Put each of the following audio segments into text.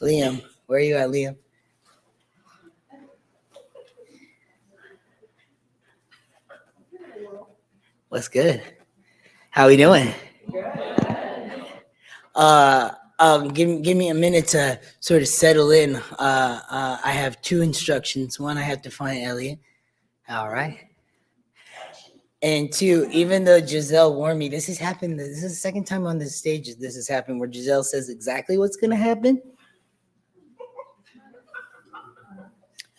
Liam, where are you at, Liam? What's good? How are we doing? Uh, um, give, give me a minute to sort of settle in. Uh, uh, I have two instructions. One, I have to find Elliot. All right. And two, even though Giselle warned me, this has happened. This is the second time on this stage this has happened where Giselle says exactly what's going to happen.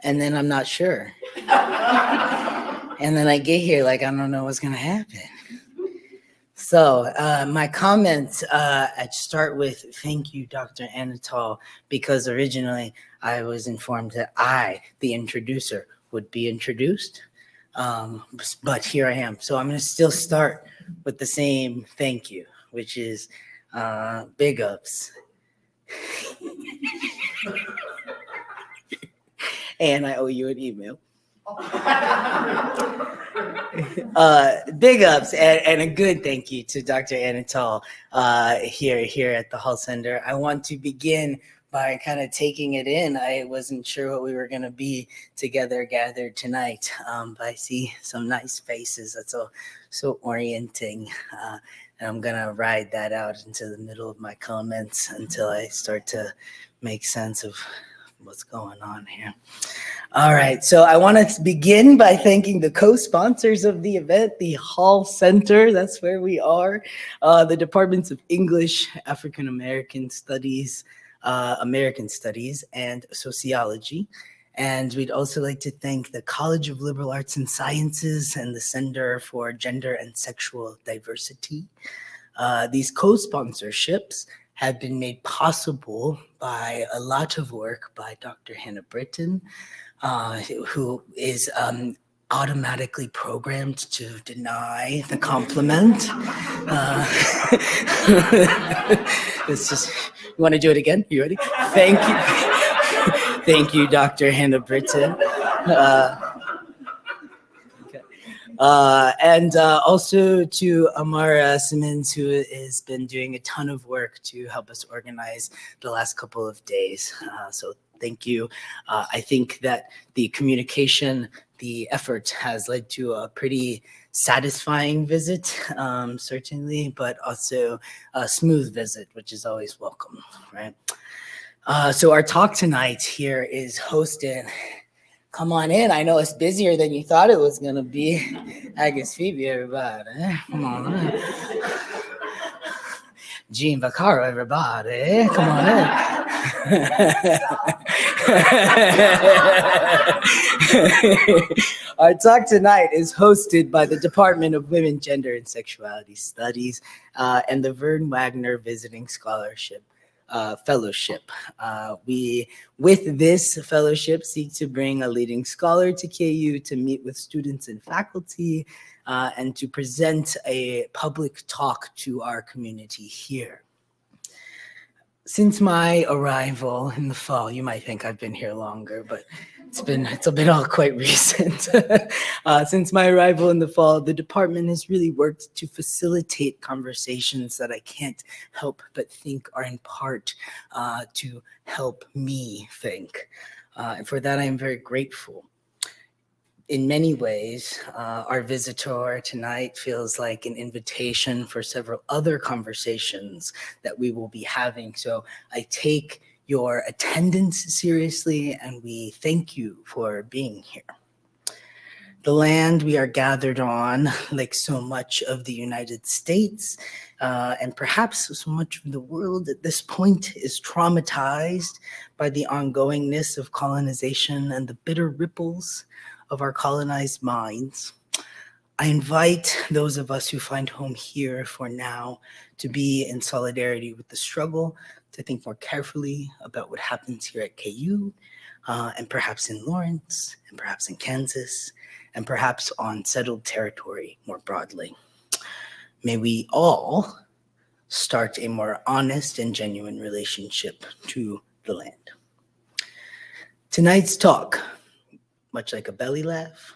And then I'm not sure. and then I get here like I don't know what's going to happen. So uh, my comments, uh, I'd start with thank you, Dr. Anatol, because originally I was informed that I, the introducer, would be introduced. Um, but here I am. So I'm going to still start with the same thank you, which is uh, big ups. and I owe you an email. uh, big ups and, and, a good thank you to Dr. Anatol uh, here here at the Hall Center. I want to begin by kind of taking it in. I wasn't sure what we were going to be together gathered tonight, um, but I see some nice faces. That's so so orienting. Uh, and I'm gonna ride that out into the middle of my comments until I start to make sense of what's going on here. All right, so I want to begin by thanking the co-sponsors of the event, the Hall Center, that's where we are, uh, the Departments of English, African American Studies, uh, American Studies, and Sociology. And we'd also like to thank the College of Liberal Arts and Sciences and the Center for Gender and Sexual Diversity. Uh, these co-sponsorships have been made possible by a lot of work by Dr. Hannah Britton, uh, who is um, automatically programmed to deny the compliment. Uh, it's just, you want to do it again? You ready? Thank you. Thank you, Dr. Hannah Britton. Uh, uh, and uh, also to Amara Simmons, who has been doing a ton of work to help us organize the last couple of days. Uh, so thank you. Uh, I think that the communication, the effort has led to a pretty satisfying visit, um, certainly, but also a smooth visit, which is always welcome, right? Uh, so our talk tonight here is hosted come on in. I know it's busier than you thought it was going to be. Agus Phoebe, everybody. Come on in. Gene Vaccaro, everybody. Come on in. Our talk tonight is hosted by the Department of Women, Gender, and Sexuality Studies uh, and the Verne Wagner Visiting Scholarship uh, fellowship. Uh, we, with this fellowship, seek to bring a leading scholar to KU to meet with students and faculty uh, and to present a public talk to our community here. Since my arrival in the fall, you might think I've been here longer, but it's been it's been all quite recent. uh, since my arrival in the fall, the department has really worked to facilitate conversations that I can't help but think are in part uh, to help me think. Uh, and for that, I am very grateful. In many ways, uh, our visitor tonight feels like an invitation for several other conversations that we will be having. So I take your attendance seriously, and we thank you for being here. The land we are gathered on, like so much of the United States, uh, and perhaps so much of the world at this point, is traumatized by the ongoingness of colonization and the bitter ripples of our colonized minds. I invite those of us who find home here for now to be in solidarity with the struggle to think more carefully about what happens here at KU uh, and perhaps in Lawrence and perhaps in Kansas and perhaps on settled territory more broadly. May we all start a more honest and genuine relationship to the land. Tonight's talk, much like a belly laugh,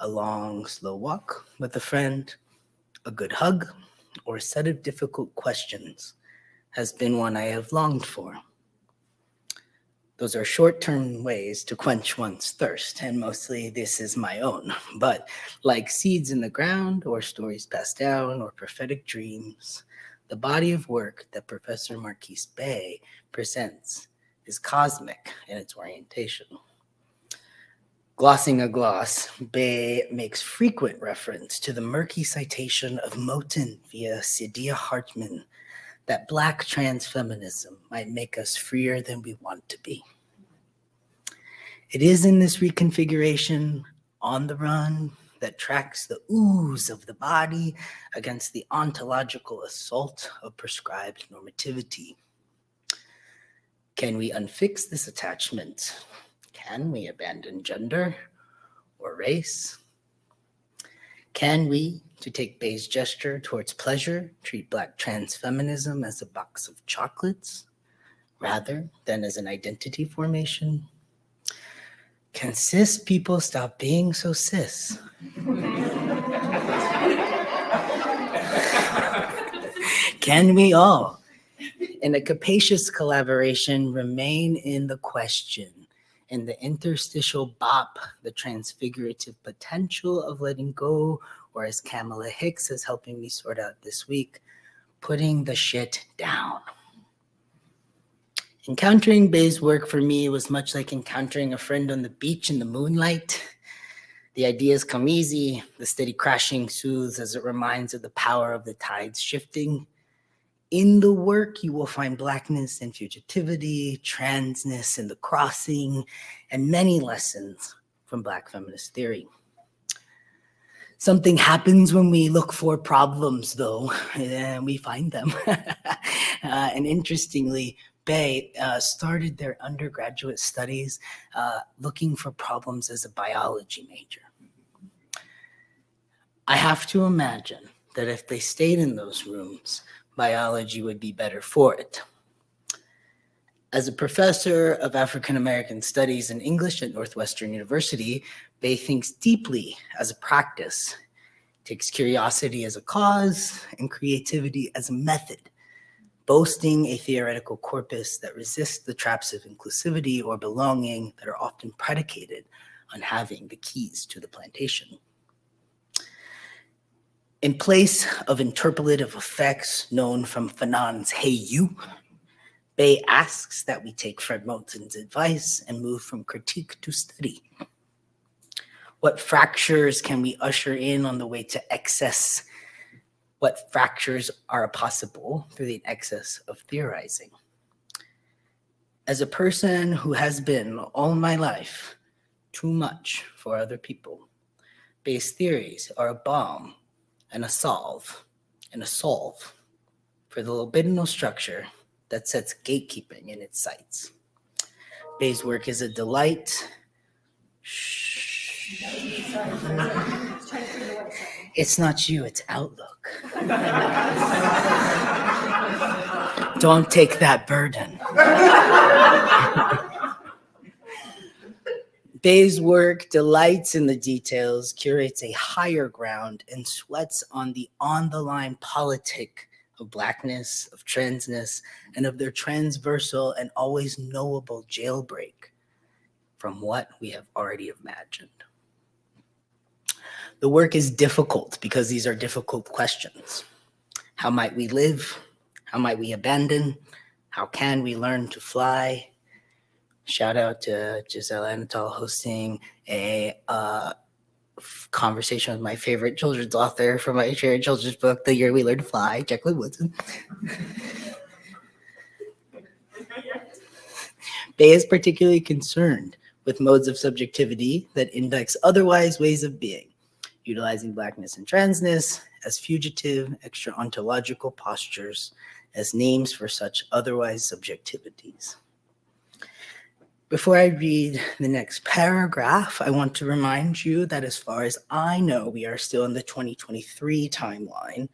a long, slow walk with a friend, a good hug, or a set of difficult questions has been one I have longed for. Those are short term ways to quench one's thirst, and mostly this is my own. But like seeds in the ground, or stories passed down, or prophetic dreams, the body of work that Professor Marquis Bey presents is cosmic in its orientation. Glossing a gloss, Bey makes frequent reference to the murky citation of Moten via Saidiya Hartman that Black trans feminism might make us freer than we want to be. It is in this reconfiguration on the run that tracks the ooze of the body against the ontological assault of prescribed normativity. Can we unfix this attachment? Can we abandon gender or race? Can we, to take Bey's gesture towards pleasure, treat Black trans feminism as a box of chocolates rather than as an identity formation? Can cis people stop being so cis? Can we all, in a capacious collaboration, remain in the question, in the interstitial bop, the transfigurative potential of letting go, or as Kamala Hicks is helping me sort out this week, putting the shit down? Encountering Bey's work for me was much like encountering a friend on the beach in the moonlight. The ideas come easy, the steady crashing soothes as it reminds of the power of the tides shifting. In the work, you will find blackness and fugitivity, transness and the crossing, and many lessons from Black feminist theory. Something happens when we look for problems, though, and we find them. uh, and interestingly, Bey uh, started their undergraduate studies uh, looking for problems as a biology major. I have to imagine that if they stayed in those rooms, biology would be better for it. As a professor of African American studies and English at Northwestern University, Bey thinks deeply as a practice, takes curiosity as a cause and creativity as a method boasting a theoretical corpus that resists the traps of inclusivity or belonging that are often predicated on having the keys to the plantation. In place of interpolative effects known from Fanon's Hey You, Bey asks that we take Fred Moten's advice and move from critique to study. What fractures can we usher in on the way to excess what fractures are possible through the excess of theorizing. As a person who has been all my life too much for other people, Bey's theories are a bomb and a solve and a solve for the libidinal structure that sets gatekeeping in its sights. Bey's work is a delight. Shh. It's not you, it's Outlook. Don't take that burden. Bey's work delights in the details, curates a higher ground, and sweats on the on the line politic of blackness, of transness, and of their transversal and always knowable jailbreak from what we have already imagined. The work is difficult because these are difficult questions. How might we live? How might we abandon? How can we learn to fly? Shout out to Giselle Anatol hosting a uh, conversation with my favorite children's author from my favorite children's book, The Year We Learned to Fly, Jacqueline Woodson. Bey is particularly concerned with modes of subjectivity that index otherwise ways of being utilizing blackness and transness as fugitive extra ontological postures as names for such otherwise subjectivities. Before I read the next paragraph, I want to remind you that as far as I know, we are still in the 2023 timeline.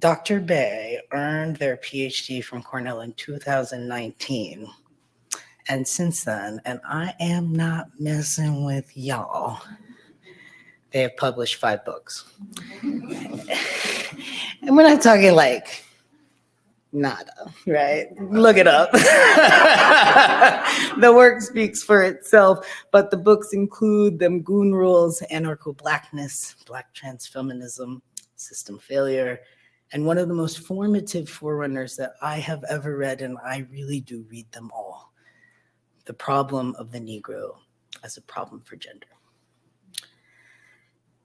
Dr. Bey earned their PhD from Cornell in 2019. And since then, and I am not messing with y'all, they have published five books. And we're not talking like nada, right? Look it up. the work speaks for itself, but the books include them goon rules, anarcho blackness, black trans feminism, system failure, and one of the most formative forerunners that I have ever read, and I really do read them all The Problem of the Negro as a Problem for Gender.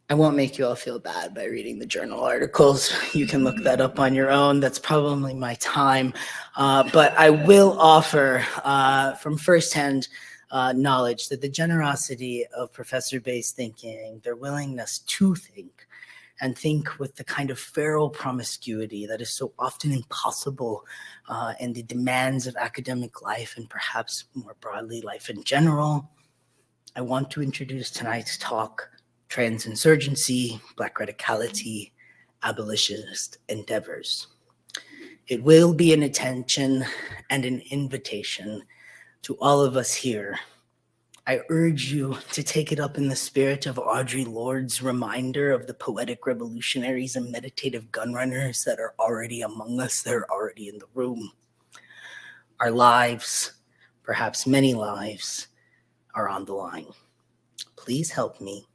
I won't make you all feel bad by reading the journal articles. You can look that up on your own. That's probably my time. Uh, but I will offer uh, from firsthand uh, knowledge that the generosity of professor Bey's thinking, their willingness to think, and think with the kind of feral promiscuity that is so often impossible uh, in the demands of academic life and perhaps more broadly life in general. I want to introduce tonight's talk Transinsurgency, Black Radicality, Abolitionist Endeavors. It will be an attention and an invitation to all of us here. I urge you to take it up in the spirit of Audre Lorde's reminder of the poetic revolutionaries and meditative gunrunners that are already among us, that are already in the room. Our lives, perhaps many lives, are on the line. Please help me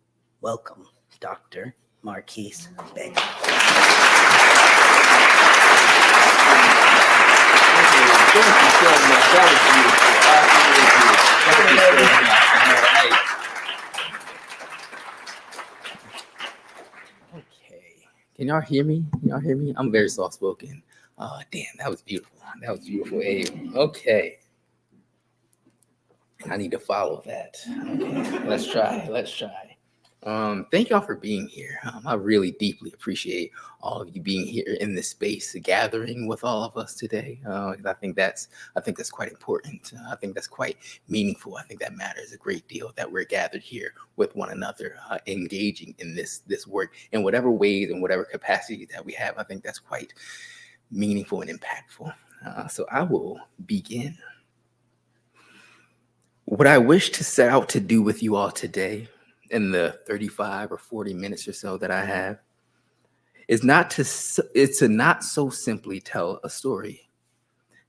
Welcome, Dr. Marquis Bey. Okay. Can y'all hear me? Can y'all hear me? I'm very soft spoken. Oh, damn, that was beautiful. That was beautiful. Abe. Okay. I need to follow that. Okay, let's try. Let's try. Um, thank y'all for being here. Um, I really deeply appreciate all of you being here in this space, gathering with all of us today. Uh, I think that's I think that's quite important. Uh, I think that's quite meaningful. I think that matters a great deal that we're gathered here with one another, uh, engaging in this this work in whatever ways and whatever capacity that we have. I think that's quite meaningful and impactful. Uh, so I will begin. What I wish to set out to do with you all today in the 35 or 40 minutes or so that I have is not to it's to not so simply tell a story.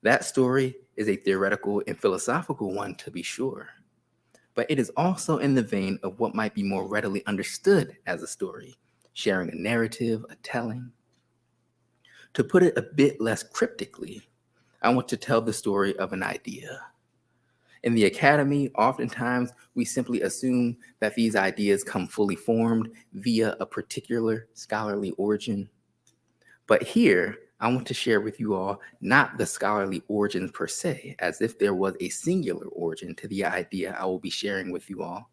That story is a theoretical and philosophical one to be sure, but it is also in the vein of what might be more readily understood as a story, sharing a narrative, a telling. To put it a bit less cryptically, I want to tell the story of an idea in the academy, oftentimes we simply assume that these ideas come fully formed via a particular scholarly origin. But here, I want to share with you all not the scholarly origin per se, as if there was a singular origin to the idea I will be sharing with you all.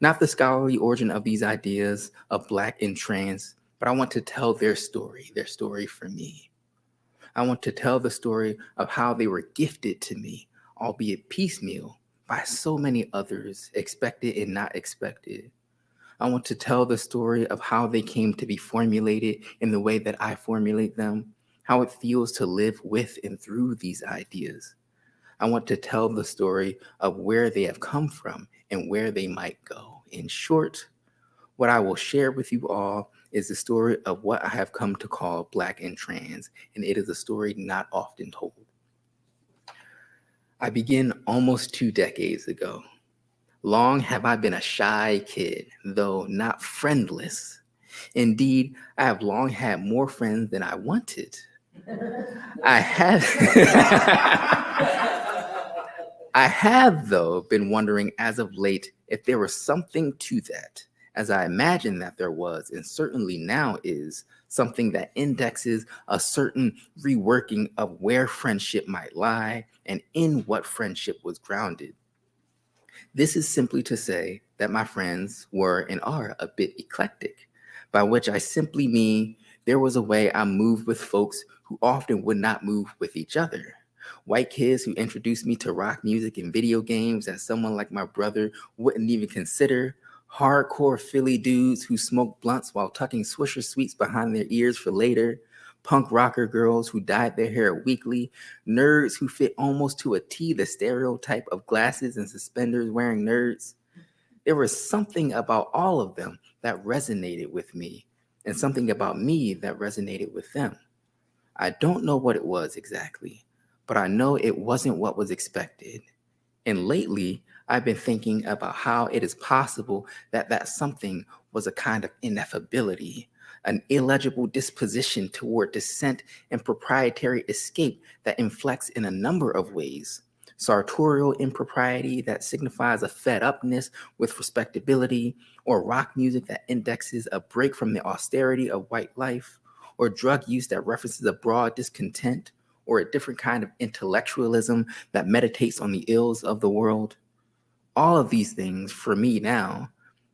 Not the scholarly origin of these ideas of Black and trans, but I want to tell their story, their story for me. I want to tell the story of how they were gifted to me albeit piecemeal, by so many others, expected and not expected. I want to tell the story of how they came to be formulated in the way that I formulate them, how it feels to live with and through these ideas. I want to tell the story of where they have come from and where they might go. In short, what I will share with you all is the story of what I have come to call Black and Trans, and it is a story not often told. I begin almost two decades ago. Long have I been a shy kid, though not friendless. Indeed, I have long had more friends than I wanted. I have I have though been wondering as of late if there was something to that, as I imagine that there was, and certainly now is, something that indexes a certain reworking of where friendship might lie and in what friendship was grounded. This is simply to say that my friends were and are a bit eclectic, by which I simply mean there was a way I moved with folks who often would not move with each other. White kids who introduced me to rock music and video games that someone like my brother wouldn't even consider, hardcore Philly dudes who smoke blunts while tucking Swisher Sweets behind their ears for later, punk rocker girls who dyed their hair weekly, nerds who fit almost to a T the stereotype of glasses and suspenders wearing nerds. There was something about all of them that resonated with me, and something about me that resonated with them. I don't know what it was exactly, but I know it wasn't what was expected. And lately, I've been thinking about how it is possible that that something was a kind of ineffability, an illegible disposition toward dissent and proprietary escape that inflects in a number of ways. Sartorial impropriety that signifies a fed upness with respectability, or rock music that indexes a break from the austerity of white life, or drug use that references a broad discontent, or a different kind of intellectualism that meditates on the ills of the world. All of these things, for me now,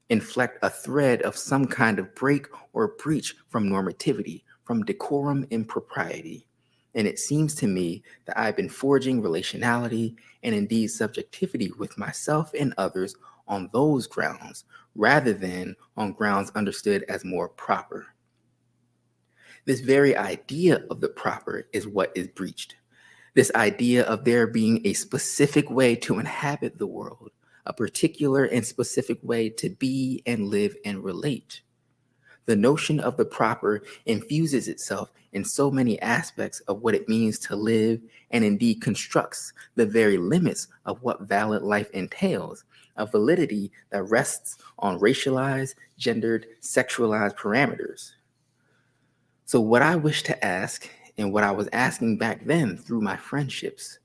inflect a thread of some kind of break or breach from normativity, from decorum and propriety. And it seems to me that I've been forging relationality and indeed subjectivity with myself and others on those grounds rather than on grounds understood as more proper. This very idea of the proper is what is breached. This idea of there being a specific way to inhabit the world, a particular and specific way to be and live and relate. The notion of the proper infuses itself in so many aspects of what it means to live and indeed constructs the very limits of what valid life entails, a validity that rests on racialized, gendered, sexualized parameters. So, what I wish to ask, and what I was asking back then through my friendships,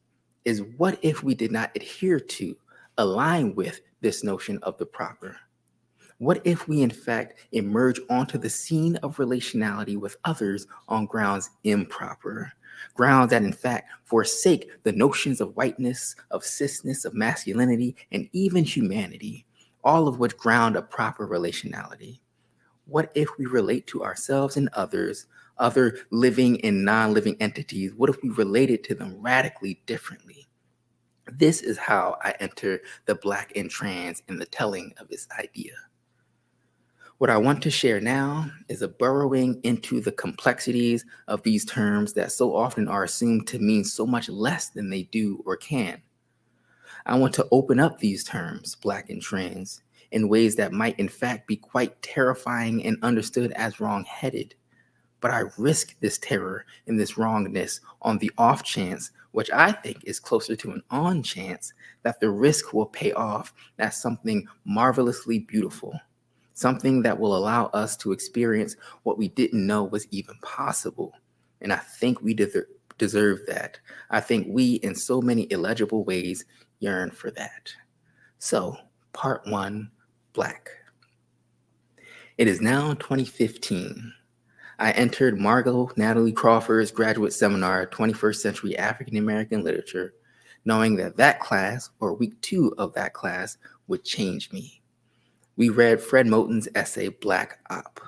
is what if we did not adhere to, align with this notion of the proper? What if we, in fact, emerge onto the scene of relationality with others on grounds improper? Grounds that, in fact, forsake the notions of whiteness, of cisness, of masculinity, and even humanity, all of which ground a proper relationality. What if we relate to ourselves and others, other living and non living entities? What if we related to them radically differently? This is how I enter the Black and trans in the telling of this idea. What I want to share now is a burrowing into the complexities of these terms that so often are assumed to mean so much less than they do or can. I want to open up these terms, Black and trans, in ways that might in fact be quite terrifying and understood as wrong headed. But I risk this terror and this wrongness on the off chance, which I think is closer to an on chance, that the risk will pay off as something marvelously beautiful something that will allow us to experience what we didn't know was even possible. And I think we de- deserve that. I think we, in so many illegible ways, yearn for that. So, part one Black. It is now 2015. I entered Margo Natalie Crawford's graduate seminar, 21st Century African American Literature, knowing that that class, or week two of that class, would change me we read Fred Moten's essay, Black Op.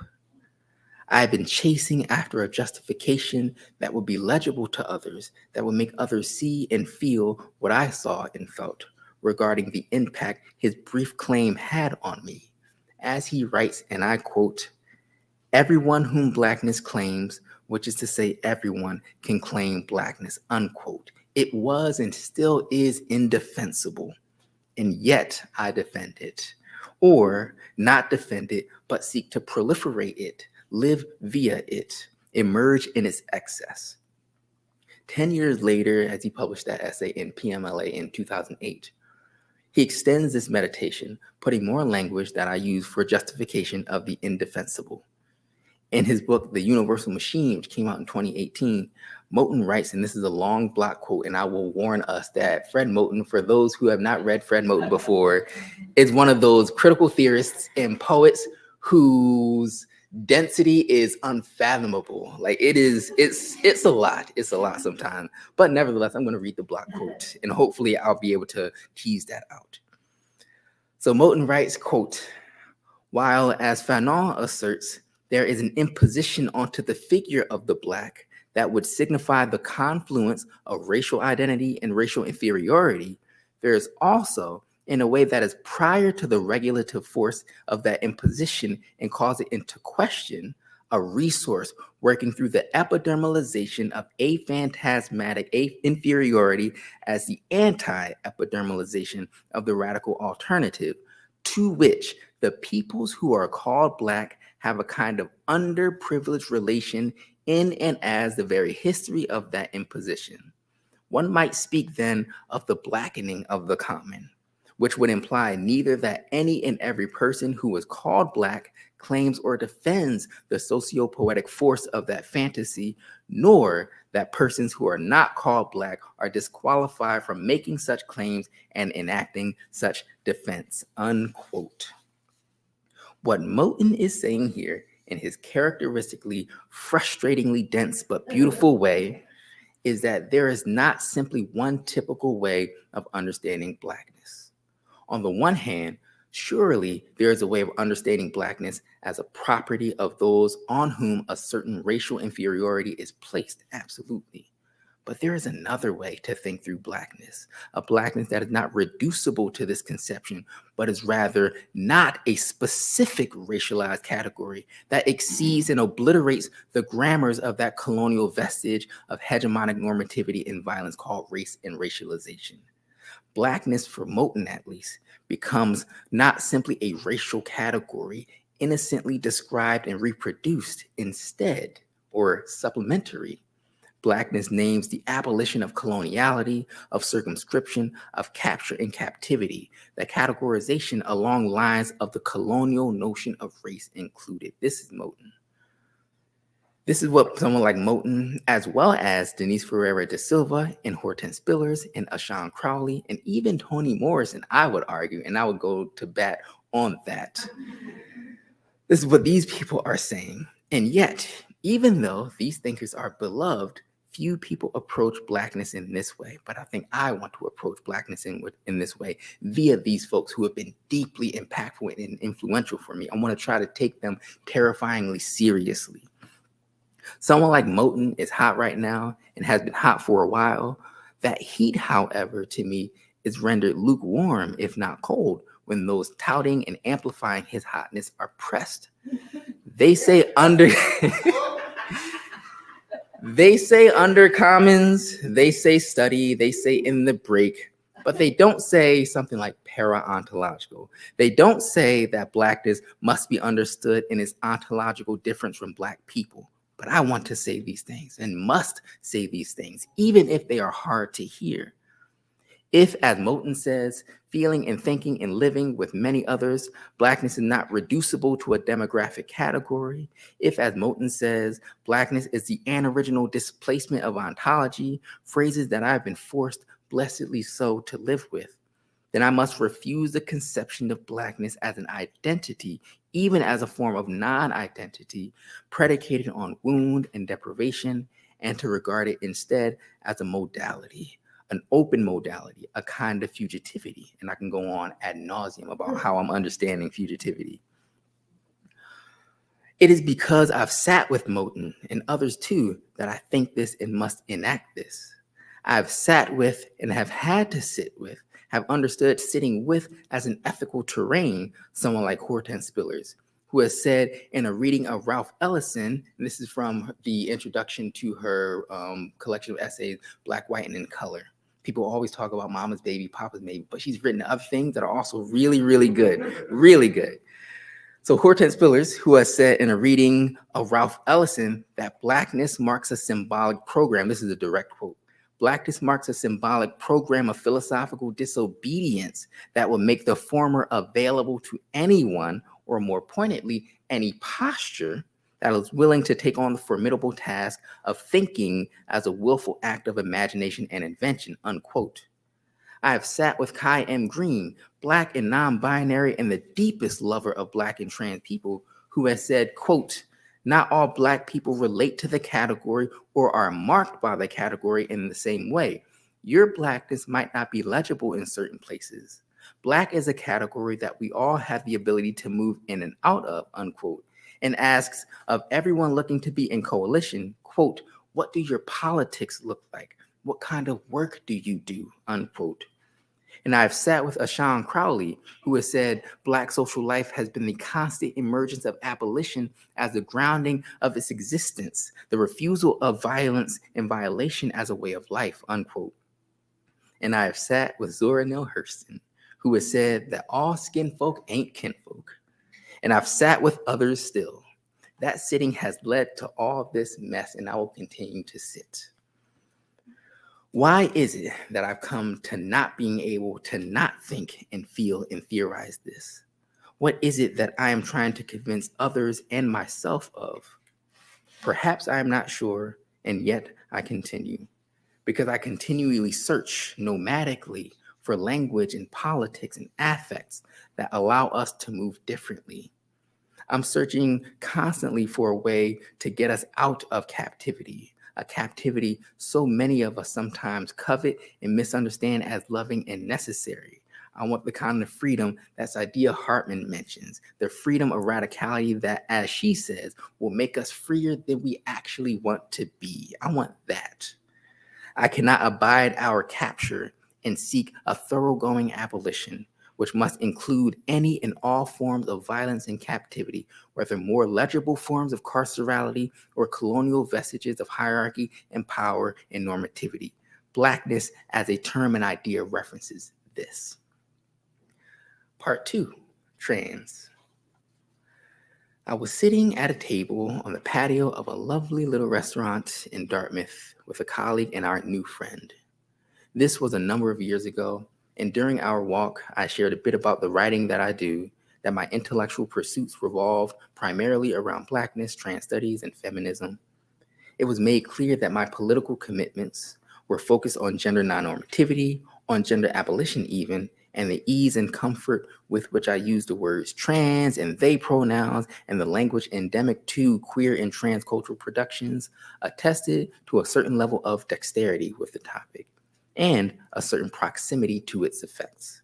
I had been chasing after a justification that would be legible to others, that would make others see and feel what I saw and felt regarding the impact his brief claim had on me. As he writes, and I quote, Everyone whom blackness claims, which is to say, everyone can claim blackness, unquote. It was and still is indefensible, and yet I defend it or not defend it, but seek to proliferate it, live via it, emerge in its excess. 10 years later, as he published that essay in PMLA in 2008, he extends this meditation, putting more language that I use for justification of the indefensible. In his book, The Universal Machine, which came out in 2018, Moten writes, and this is a long block quote, and I will warn us that Fred Moten, for those who have not read Fred Moten before, is one of those critical theorists and poets whose density is unfathomable. Like it is, it's it's a lot. It's a lot sometimes. But nevertheless, I'm going to read the block quote, and hopefully I'll be able to tease that out. So Moten writes, quote, while as Fanon asserts, there is an imposition onto the figure of the black that would signify the confluence of racial identity and racial inferiority, there is also, in a way that is prior to the regulative force of that imposition and calls it into question, a resource working through the epidermalization of a aphantasmatic inferiority as the anti epidermalization of the radical alternative, to which the peoples who are called Black have a kind of underprivileged relation in and as the very history of that imposition. One might speak then of the blackening of the common, which would imply neither that any and every person who is called black claims or defends the socio-poetic force of that fantasy, nor that persons who are not called black are disqualified from making such claims and enacting such defense, unquote. What Moten is saying here in his characteristically frustratingly dense but beautiful way is that there is not simply one typical way of understanding blackness. On the one hand, surely there is a way of understanding blackness as a property of those on whom a certain racial inferiority is placed. Absolutely. But there is another way to think through blackness, a blackness that is not reducible to this conception, but is rather not a specific racialized category that mm-hmm. exceeds and obliterates the grammars of that colonial vestige of hegemonic normativity and violence called race and racialization. Blackness, for Moten at least, becomes not simply a racial category innocently described and reproduced instead, or supplementary Blackness names the abolition of coloniality, of circumscription, of capture and captivity, the categorization along lines of the colonial notion of race included. This is Moten. This is what someone like Moten, as well as Denise Ferreira da Silva and Hortense Spillers and Ashon Crawley, and even Toni Morrison, I would argue, and I would go to bat on that. This is what these people are saying. And yet, even though these thinkers are beloved, few people approach blackness in this way, but I think I want to approach blackness in, in this way via these folks who have been deeply impactful and influential for me. I want to try to take them terrifyingly seriously. Someone like Moten is hot right now and has been hot for a while. That heat, however, to me is rendered lukewarm, if not cold, when those touting and amplifying his hotness are pressed. They say under They say under commons, they say study, they say in the break, but they don't say something like para-ontological. They don't say that blackness must be understood in its ontological difference from black people. But I want to say these things and must say these things, even if they are hard to hear. If, as Moten says, feeling and thinking and living with many others, Blackness is not reducible to a demographic category, if, as Moten says, Blackness is the anoriginal displacement of ontology, phrases that I've been forced, blessedly so, to live with, then I must refuse the conception of Blackness as an identity, even as a form of non identity predicated on wound and deprivation, and to regard it instead as a modality an open modality, a kind of fugitivity. And I can go on ad nauseum about how I'm understanding fugitivity. It is because I've sat with Moten and others too that I think this and must enact this. I've sat with and have had to sit with, have understood sitting with as an ethical terrain someone like Hortense Spillers, who has said in a reading of Ralph Ellison, and this is from the introduction to her um, collection of essays, Black, White, and in Color people always talk about mama's baby, papa's baby, but she's written other things that are also really, really good, really good. So Hortense Spillers, who has said in a reading of Ralph Ellison that blackness marks a symbolic program. This is a direct quote. Blackness marks a symbolic program of philosophical disobedience that will make the former available to anyone, or more pointedly, any posture that is willing to take on the formidable task of thinking as a willful act of imagination and invention, unquote. I have sat with Kai M. Green, black and non-binary and the deepest lover of black and trans people, who has said, quote, not all black people relate to the category or are marked by the category in the same way. Your blackness might not be legible in certain places. Black is a category that we all have the ability to move in and out of, unquote and asks of everyone looking to be in coalition, quote, what do your politics look like? What kind of work do you do? Unquote. And I've sat with Ashon Crawley, who has said Black social life has been the constant emergence of abolition as the grounding of its existence, the refusal of violence and violation as a way of life, unquote. And I have sat with Zora Neale Hurston, who has said that all skin folk ain't kinfolk, and I've sat with others still That sitting has led to all this mess, and I will continue to sit. Why is it that I've come to not being able to not think and feel and theorize this? What is it that I am trying to convince others and myself of? Perhaps I am not sure, and yet I continue because I continually search nomadically for language and politics and affects that allow us to move differently. I'm searching constantly for a way to get us out of captivity, a captivity so many of us sometimes covet and misunderstand as loving and necessary. I want the kind of freedom that Saidiya Hartman mentions, the freedom of radicality that, as she says, will make us freer than we actually want to be. I want that. I cannot abide our capture and seek a thoroughgoing abolition which must include any and all forms of violence and captivity, whether more legible forms of carcerality or colonial vestiges of hierarchy and power and normativity. Blackness as a term and idea references this. Part two, trans. I was sitting at a table on the patio of a lovely little restaurant in Dartmouth with a colleague and our new friend. This was a number of years ago, and during our walk, I shared a bit about the writing that I do, that my intellectual pursuits revolve primarily around Blackness, trans studies, and feminism. It was made clear that my political commitments were focused on gender non-normativity, on gender abolition even, and the ease and comfort with which I use the words trans and they pronouns and the language endemic to queer and trans cultural productions attested to a certain level of dexterity with the topic and a certain proximity to its effects.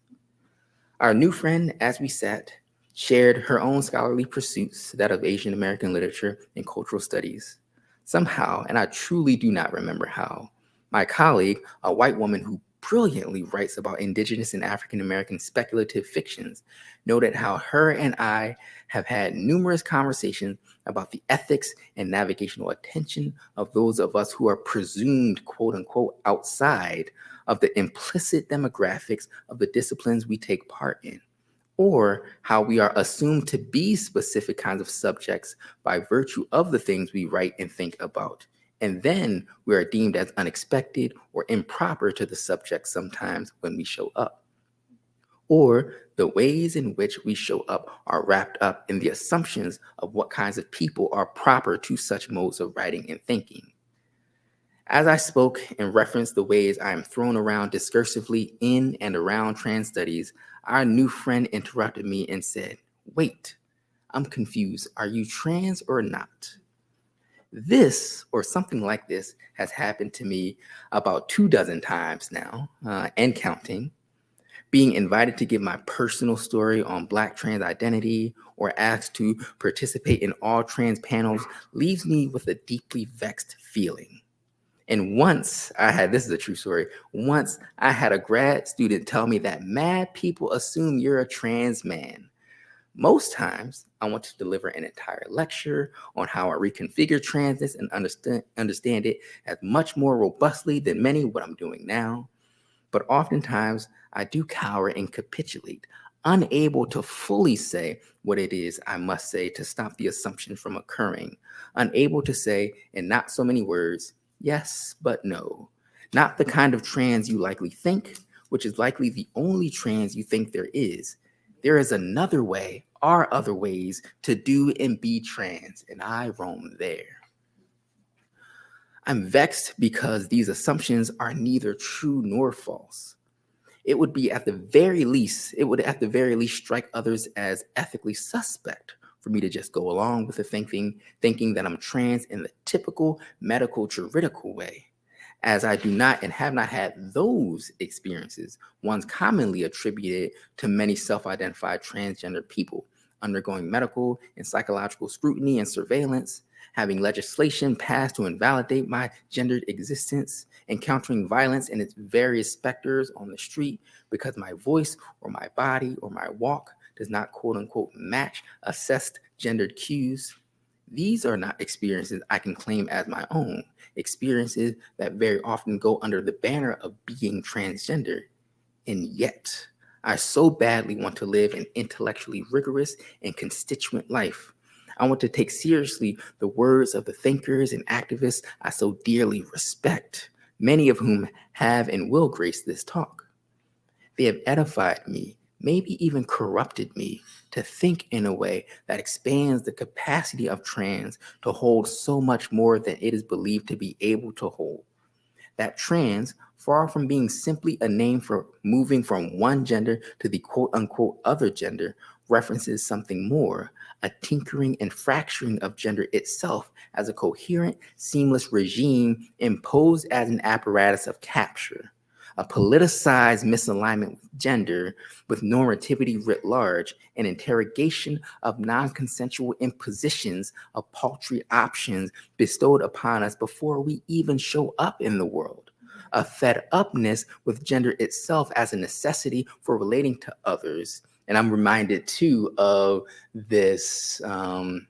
Our new friend, as we sat, shared her own scholarly pursuits, that of Asian American literature and cultural studies. Somehow, and I truly do not remember how, my colleague, a white woman who brilliantly writes about Indigenous and African American speculative fictions, noted how her and I have had numerous conversations about the ethics and navigational attention of those of us who are presumed, quote unquote, outside of the implicit demographics of the disciplines we take part in, or how we are assumed to be specific kinds of subjects by virtue of the things we write and think about. And then we are deemed as unexpected or improper to the subject sometimes when we show up. Or the ways in which we show up are wrapped up in the assumptions of what kinds of people are proper to such modes of writing and thinking. As I spoke and referenced the ways I am thrown around discursively in and around trans studies, our new friend interrupted me and said, Wait, I'm confused. Are you trans or not? This or something like this has happened to me about two dozen times now uh, and counting. Being invited to give my personal story on Black trans identity or asked to participate in all trans panels leaves me with a deeply vexed feeling. And once I had this is a true story. Once I had a grad student tell me that mad people assume you're a trans man. Most times, I want to deliver an entire lecture on how I reconfigure transits and understand, understand it as much more robustly than many what I'm doing now. But oftentimes, I do cower and capitulate, unable to fully say what it is I must say to stop the assumption from occurring, unable to say in not so many words, Yes, but no. Not the kind of trans you likely think, which is likely the only trans you think there is. There is another way, are other ways to do and be trans, and I roam there. I'm vexed because these assumptions are neither true nor false. It would be at the very least, it would at the very least strike others as ethically suspect for me to just go along with the thinking, thinking that I'm trans in the typical medical juridical way, as I do not and have not had those experiences, ones commonly attributed to many self-identified transgender people undergoing medical and psychological scrutiny and surveillance, having legislation passed to invalidate my gendered existence, encountering violence in its various specters on the street because my voice or my body or my walk does not quote unquote match assessed gendered cues, these are not experiences I can claim as my own, experiences that very often go under the banner of being transgender. And yet, I so badly want to live an intellectually rigorous and constituent life. I want to take seriously the words of the thinkers and activists I so dearly respect, many of whom have and will grace this talk. They have edified me, maybe even corrupted me, to think in a way that expands the capacity of trans to hold so much more than it is believed to be able to hold. That trans, far from being simply a name for moving from one gender to the quote unquote other gender, references something more a tinkering and fracturing of gender itself as a coherent, seamless regime imposed as an apparatus of capture, a politicized misalignment with gender, with normativity writ large, an interrogation of non consensual impositions of paltry options bestowed upon us before we even show up in the world. A fed upness with gender itself as a necessity for relating to others, and I'm reminded too of this um,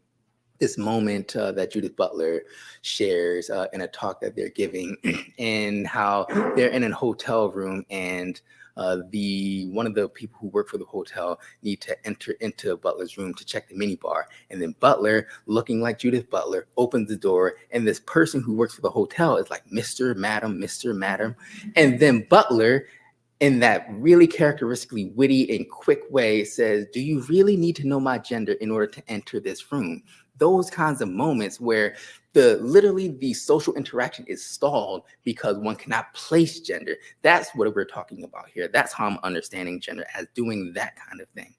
this moment uh, that Judith Butler shares uh, in a talk that they're giving, and how they're in a hotel room and uh, the one of the people who work for the hotel need to enter into Butler's room to check the minibar, and then Butler, looking like Judith Butler, opens the door, and this person who works for the hotel is like Mister, Madam, Mister, Madam, and then Butler in that really characteristically witty and quick way says, Do you really need to know my gender in order to enter this room? Those kinds of moments where the literally the social interaction is stalled because one cannot place gender. That's what we're talking about here. That's how I'm understanding gender as doing that kind of thing.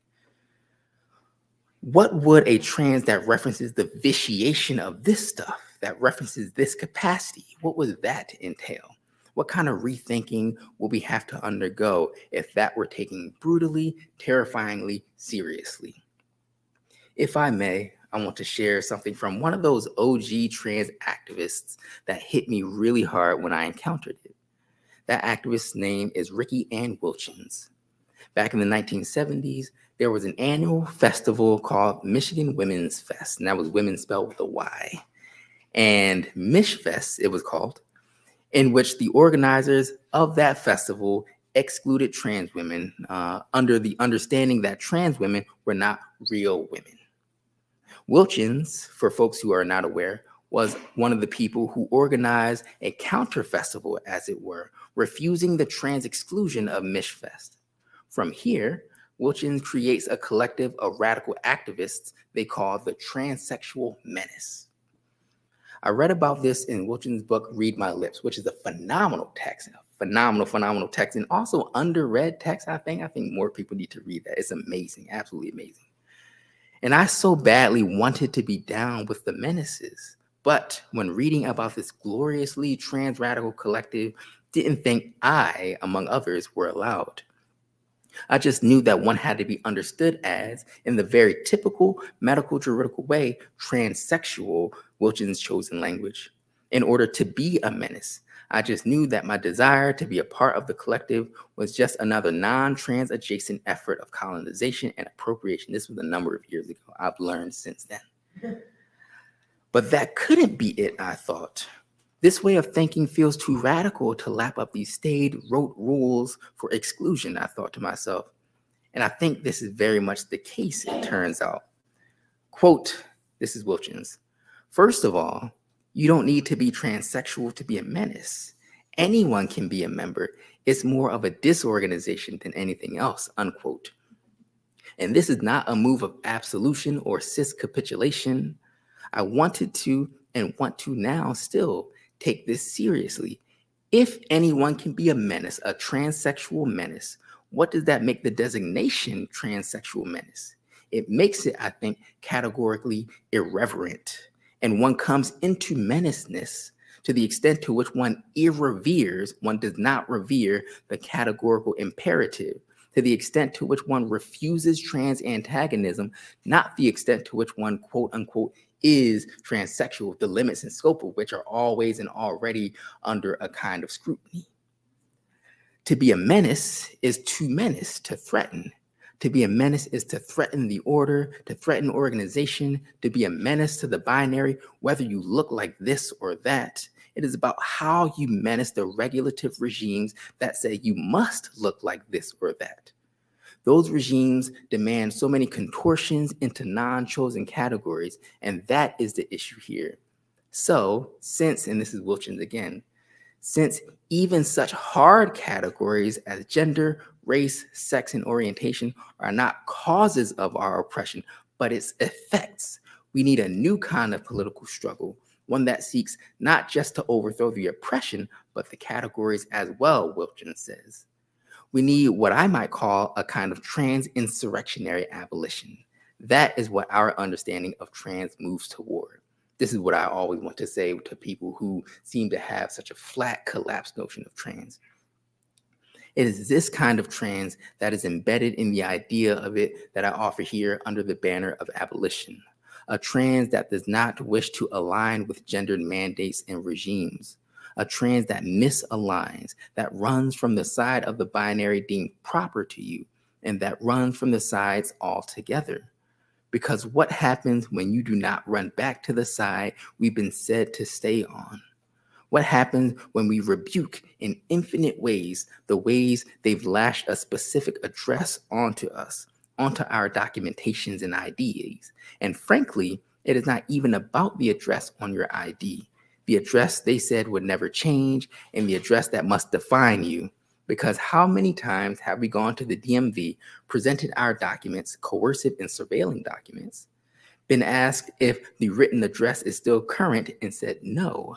What would a trans that references the vitiation of this stuff, that references this capacity, what would that entail? What kind of rethinking will we have to undergo if that were taken brutally, terrifyingly seriously? If I may, I want to share something from one of those OG trans activists that hit me really hard when I encountered it. That activist's name is Riki Anne Wilchins. Back in the 1970s, there was an annual festival called Michigan Womyn's Fest, and that was women spelled with a Y. And Michfest, it was called, in which the organizers of that festival excluded trans women uh, under the understanding that trans women were not real women. Wilchins, for folks who are not aware, was one of the people who organized a counter festival, as it were, refusing the trans exclusion of Michfest. From here, Wilchins creates a collective of radical activists they call the Transsexual Menace. I read about this in Wilchins' book, Read My Lips, which is a phenomenal text, phenomenal, phenomenal text, and also underread text. I think I think more people need to read that. It's amazing, absolutely amazing. And I so badly wanted to be down with the menaces, but when reading about this gloriously trans radical collective, didn't think I, among others, were allowed. I just knew that one had to be understood as, in the very typical medical juridical way, transsexual, Wilchins' chosen language. In order to be a menace, I just knew that my desire to be a part of the collective was just another non trans adjacent effort of colonization and appropriation. This was a number of years ago. I've learned since then. But that couldn't be it, I thought. This way of thinking feels too radical to lap up these staid, rote rules for exclusion, I thought to myself. And I think this is very much the case, it turns out. Quote, this is Wilchins. First of all, you don't need to be transsexual to be a menace. Anyone can be a member. It's more of a disorganization than anything else, unquote. And this is not a move of absolution or cis capitulation. I wanted to and want to now still take this seriously. If anyone can be a menace, a transsexual menace, what does that make the designation transsexual menace? It makes it, I think, categorically irreverent. And one comes into menaceness to the extent to which one irreveres, one does not revere the categorical imperative, to the extent to which one refuses trans antagonism, not the extent to which one, quote unquote, is transsexual, the limits and scope of which are always and already under a kind of scrutiny. To be a menace is to menace, to threaten. To be a menace is to threaten the order, to threaten organization, to be a menace to the binary, whether you look like this or that. It is about how you menace the regulative regimes that say you must look like this or that. Those regimes demand so many contortions into non chosen categories, and that is the issue here. So, since, and this is Wilchins again, since even such hard categories as gender, race, sex, and orientation are not causes of our oppression, but its effects, we need a new kind of political struggle, one that seeks not just to overthrow the oppression, but the categories as well, Wilchins says we need what I might call a kind of trans insurrectionary abolition. That is what our understanding of trans moves toward. This is what I always want to say to people who seem to have such a flat, collapsed notion of trans. It is this kind of trans that is embedded in the idea of it that I offer here under the banner of abolition. A trans that does not wish to align with gendered mandates and regimes, a trans that misaligns, that runs from the side of the binary deemed proper to you, and that runs from the sides altogether. Because what happens when you do not run back to the side we've been said to stay on? What happens when we rebuke in infinite ways the ways they've lashed a specific address onto us, onto our documentations and IDs? And frankly, it is not even about the address on your ID the address they said would never change, and the address that must define you. Because how many times have we gone to the DMV, presented our documents, coercive and surveilling documents, been asked if the written address is still current and said no?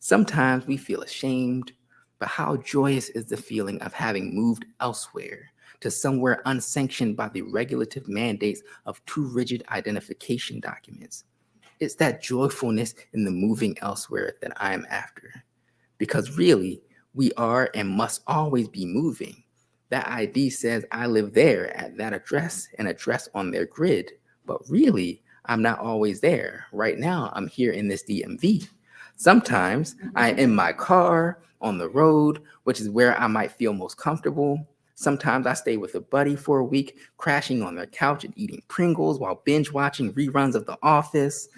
Sometimes we feel ashamed, but how joyous is the feeling of having moved elsewhere to somewhere unsanctioned by the regulative mandates of too rigid identification documents? It's that joyfulness in the moving elsewhere that I am after. Because really, we are and must always be moving. That ID says I live there at that address, an address on their grid. But really, I'm not always there. Right now, I'm here in this DMV. Sometimes I am in my car on the road, which is where I might feel most comfortable. Sometimes I stay with a buddy for a week, crashing on their couch and eating Pringles while binge watching reruns of The Office.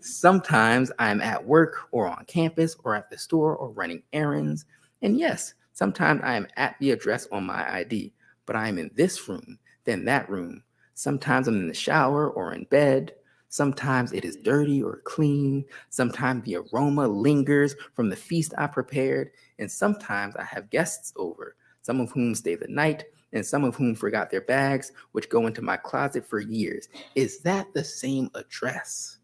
Sometimes I'm at work or on campus or at the store or running errands. And yes, sometimes I am at the address on my ID, but I am in this room, then that room. Sometimes I'm in the shower or in bed. Sometimes it is dirty or clean. Sometimes the aroma lingers from the feast I prepared. And sometimes I have guests over some of whom stay the night, and some of whom forgot their bags, which go into my closet for years. Is that the same address?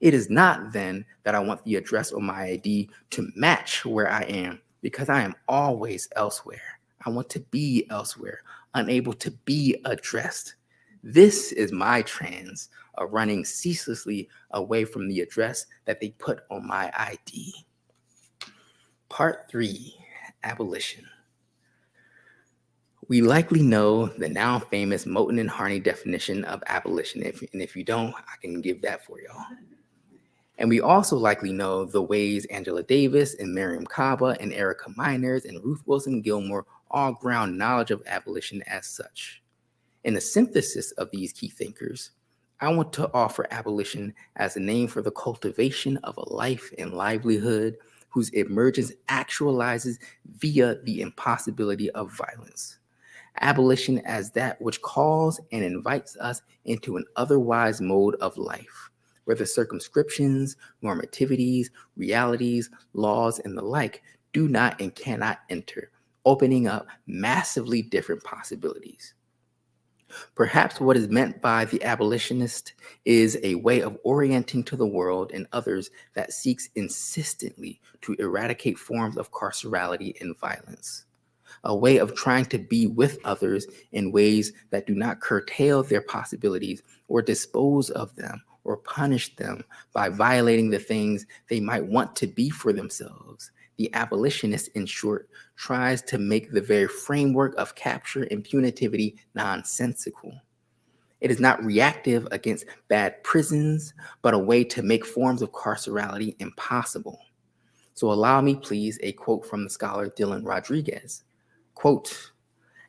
It is not then that I want the address on my ID to match where I am, because I am always elsewhere. I want to be elsewhere, unable to be addressed. This is my trans, of running ceaselessly away from the address that they put on my ID. Part three Abolition. We likely know the now famous Moten and Harney definition of abolition. If, and if you don't, I can give that for y'all. And we also likely know the ways Angela Davis and Mariame Kaba and Erica Meiners and Ruth Wilson Gilmore all ground knowledge of abolition as such. In the synthesis of these key thinkers, I want to offer abolition as a name for the cultivation of a life and livelihood whose emergence actualizes via the impossibility of violence abolition as that which calls and invites us into an otherwise mode of life, where the circumscriptions, normativities, realities, laws, and the like do not and cannot enter, opening up massively different possibilities. Perhaps what is meant by the abolitionist is a way of orienting to the world and others that seeks insistently to eradicate forms of carcerality and violence a way of trying to be with others in ways that do not curtail their possibilities or dispose of them or punish them by violating the things they might want to be for themselves. The abolitionist, in short, tries to make the very framework of capture and punitivity nonsensical. It is not reactive against bad prisons, but a way to make forms of carcerality impossible. So, allow me, please, a quote from the scholar Dylan Rodriguez. Quote,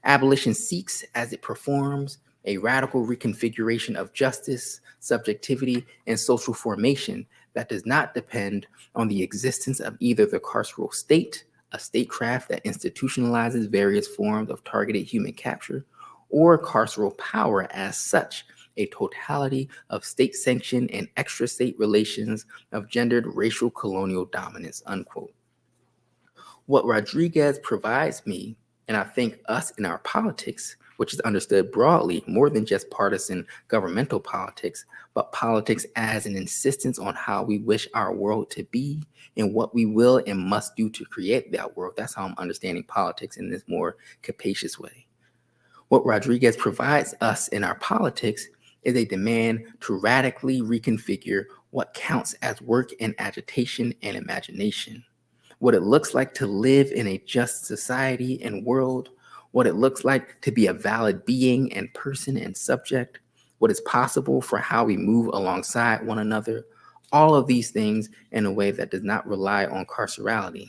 abolition seeks as it performs a radical reconfiguration of justice, subjectivity, and social formation that does not depend on the existence of either the carceral state, a statecraft that institutionalizes various forms of targeted human capture, or carceral power as such, a totality of state sanctioned and extra state relations of gendered racial colonial dominance, unquote. What Rodriguez provides me, and I think us in our politics, which is understood broadly more than just partisan governmental politics, but politics as an insistence on how we wish our world to be and what we will and must do to create that world. That's how I'm understanding politics in this more capacious way. What Rodriguez provides us in our politics is a demand to radically reconfigure what counts as work and agitation and imagination, what it looks like to live in a just society and world, what it looks like to be a valid being and person and subject, what is possible for how we move alongside one another, all of these things in a way that does not rely on carcerality.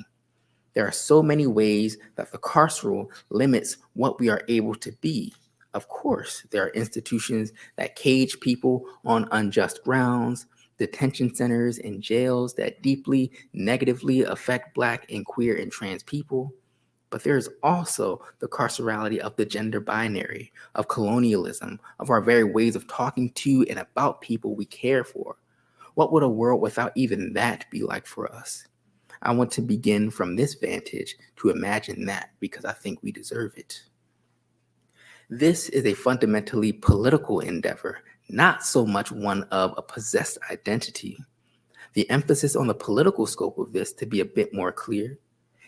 There are so many ways that the carceral limits what we are able to be of course, there are institutions that cage people on unjust grounds, detention centers and jails that deeply negatively affect Black and queer and trans people. But there is also the carcerality of the gender binary, of colonialism, of our very ways of talking to and about people we care for. What would a world without even that be like for us? I want to begin from this vantage to imagine that because I think we deserve it. This is a fundamentally political endeavor, not so much one of a possessed identity. The emphasis on the political scope of this, to be a bit more clear,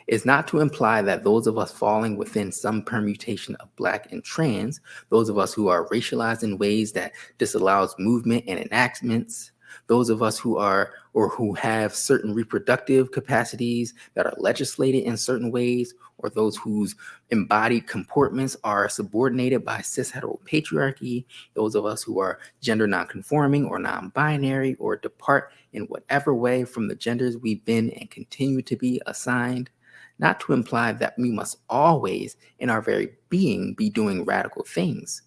is not to imply that those of us falling within some permutation of Black and trans, those of us who are racialized in ways that disallows movement and enactments, those of us who are or who have certain reproductive capacities that are legislated in certain ways, or those whose embodied comportments are subordinated by cis patriarchy, those of us who are gender nonconforming or non binary, or depart in whatever way from the genders we've been and continue to be assigned. Not to imply that we must always, in our very being, be doing radical things.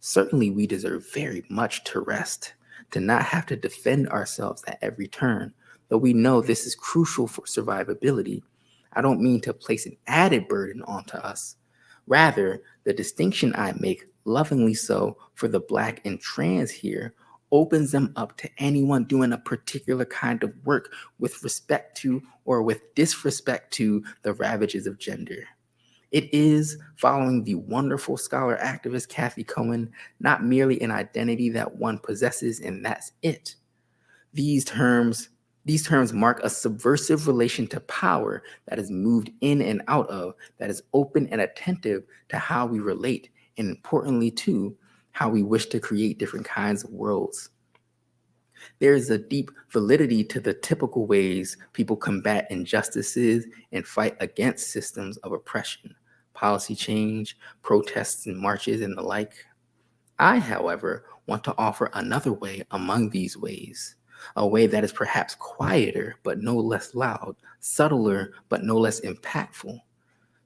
Certainly, we deserve very much to rest to not have to defend ourselves at every turn. Though we know this is crucial for survivability, I don't mean to place an added burden onto us. Rather, the distinction I make, lovingly so, for the Black and trans here opens them up to anyone doing a particular kind of work with respect to or with disrespect to the ravages of gender. It is, following the wonderful scholar activist Cathy Cohen, not merely an identity that one possesses and that's it. These terms these terms mark a subversive relation to power that is moved in and out of, that is open and attentive to how we relate, and importantly, too, how we wish to create different kinds of worlds. There is a deep validity to the typical ways people combat injustices and fight against systems of oppression, policy change, protests and marches, and the like. I, however, want to offer another way among these ways, a way that is perhaps quieter but no less loud, subtler but no less impactful.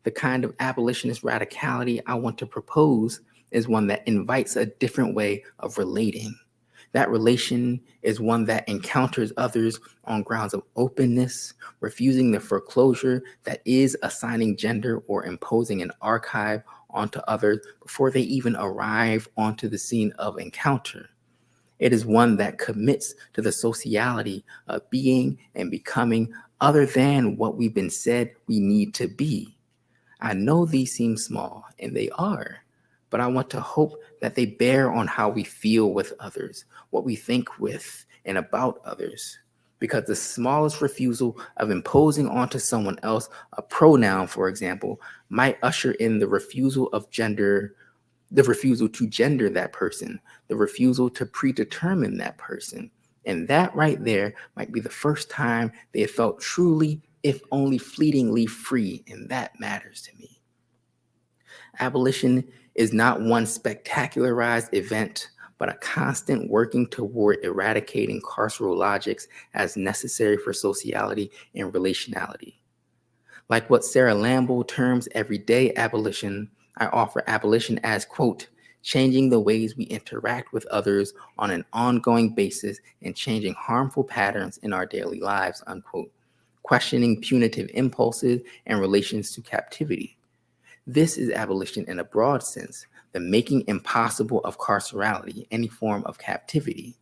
The kind of abolitionist radicality I want to propose is one that invites a different way of relating that relation is one that encounters others on grounds of openness, refusing the foreclosure that is assigning gender or imposing an archive onto others before they even arrive onto the scene of encounter. It is one that commits to the sociality of being and becoming other than what we've been said we need to be. I know these seem small, and they are but I want to hope that they bear on how we feel with others, what we think with and about others. Because the smallest refusal of imposing onto someone else a pronoun, for example, might usher in the refusal of gender, the refusal to gender that person, the refusal to predetermine that person. And that right there might be the first time they felt truly, if only fleetingly free. And that matters to me. Abolition is not one spectacularized event, but a constant working toward eradicating carceral logics as necessary for sociality and relationality. Like what Sarah Lamble terms everyday abolition, I offer abolition as, quote, changing the ways we interact with others on an ongoing basis and changing harmful patterns in our daily lives, unquote, questioning punitive impulses and relations to captivity, this is abolition in a broad sense, the making impossible of carcerality, any form of captivity.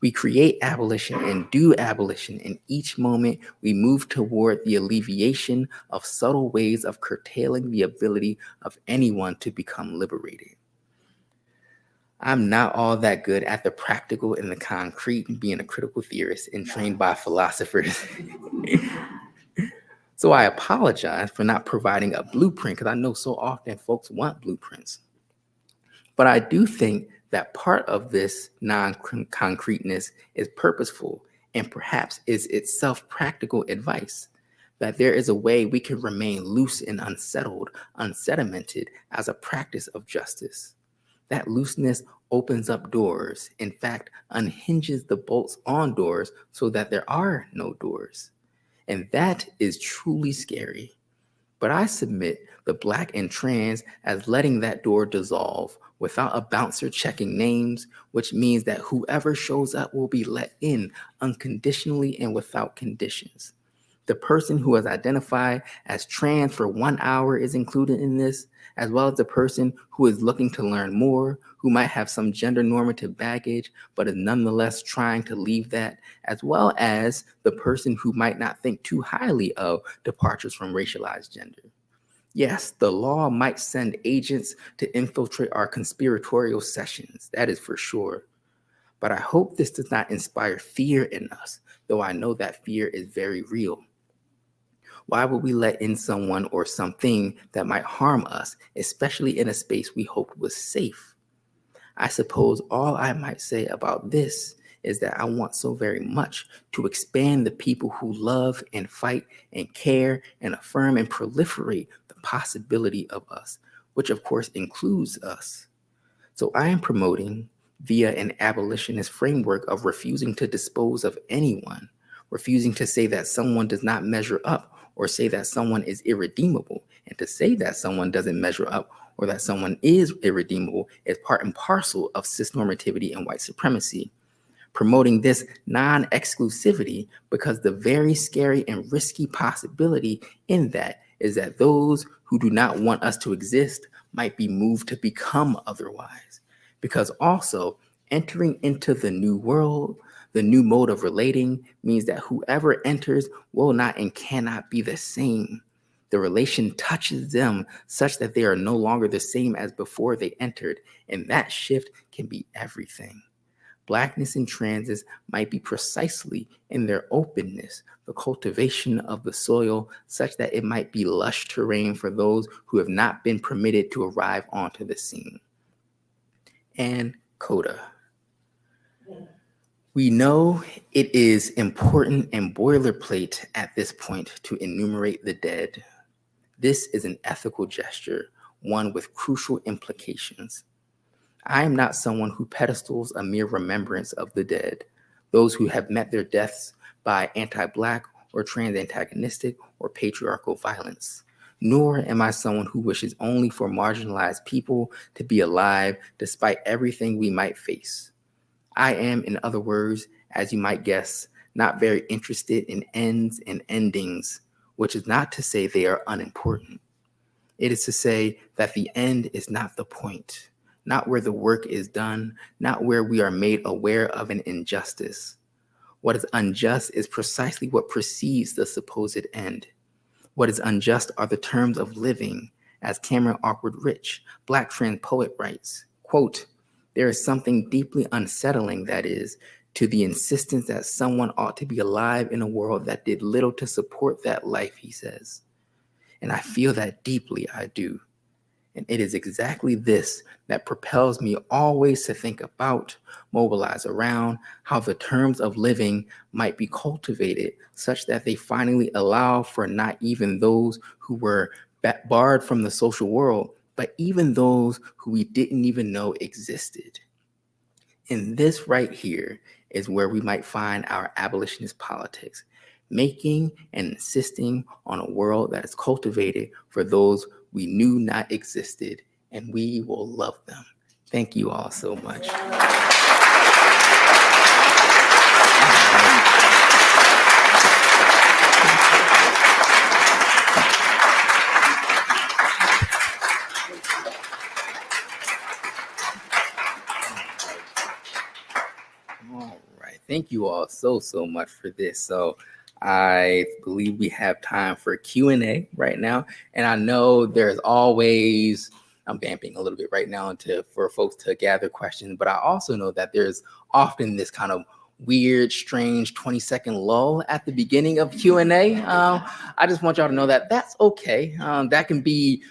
We create abolition and do abolition. In each moment, we move toward the alleviation of subtle ways of curtailing the ability of anyone to become liberated. I'm not all that good at the practical and the concrete, being a critical theorist and trained by philosophers. so I apologize for not providing a blueprint because I know so often folks want blueprints. But I do think that part of this non concreteness is purposeful and perhaps is itself practical advice. That there is a way we can remain loose and unsettled, unsedimented as a practice of justice. That looseness opens up doors, in fact, unhinges the bolts on doors so that there are no doors. And that is truly scary. But I submit the Black and trans as letting that door dissolve without a bouncer checking names, which means that whoever shows up will be let in unconditionally and without conditions. The person who is identified as trans for one hour is included in this, as well as the person who is looking to learn more, who might have some gender normative baggage, but is nonetheless trying to leave that, as well as the person who might not think too highly of departures from racialized gender. Yes, the law might send agents to infiltrate our conspiratorial sessions, that is for sure. But I hope this does not inspire fear in us, though I know that fear is very real. Why would we let in someone or something that might harm us, especially in a space we hoped was safe? I suppose all I might say about this is that I want so very much to expand the people who love and fight and care and affirm and proliferate possibility of us, which of course includes us. So I am promoting via an abolitionist framework of refusing to dispose of anyone, refusing to say that someone does not measure up or say that someone is irredeemable. And to say that someone doesn't measure up or that someone is irredeemable is part and parcel of cisnormativity and white supremacy promoting this non exclusivity because the very scary and risky possibility in that is that those who do not want us to exist might be moved to become otherwise. Because also, entering into the new world, the new mode of relating, means that whoever enters will not and cannot be the same. The relation touches them such that they are no longer the same as before they entered, and that shift can be everything. Blackness in transes might be precisely in their openness, the cultivation of the soil, such that it might be lush terrain for those who have not been permitted to arrive onto the scene. And coda. We know it is important and boilerplate at this point to enumerate the dead. This is an ethical gesture, one with crucial implications. I am not someone who pedestals a mere remembrance of the dead, those who have met their deaths by anti Black or trans antagonistic or patriarchal violence. Nor am I someone who wishes only for marginalized people to be alive despite everything we might face. I am, in other words, as you might guess, not very interested in ends and endings, which is not to say they are unimportant. It is to say that the end is not the point not where the work is done, not where we are made aware of an injustice. What is unjust is precisely what precedes the supposed end. What is unjust are the terms of living, as Cameron Awkward Rich, Black trans poet, writes, quote, there is something deeply unsettling, that is, to the insistence that someone ought to be alive in a world that did little to support that life, he says. And I feel that deeply, I do. And it is exactly this that propels me always to think about, mobilize around how the terms of living might be cultivated such that they finally allow for not even those who were barred from the social world, but even those who we didn't even know existed. And this right here is where we might find our abolitionist politics, making and insisting on a world that is cultivated for those we knew not existed, and we will love them. Thank you all so much. thank you all so so much for this so I believe we have time for Q and A right now, and I know there's always I'm vamping a little bit right now to for folks to gather questions, but I also know that there's often this kind of weird, strange 20 second lull at the beginning of Q&A. Um, I just want y'all to know that that's okay. Um, that can be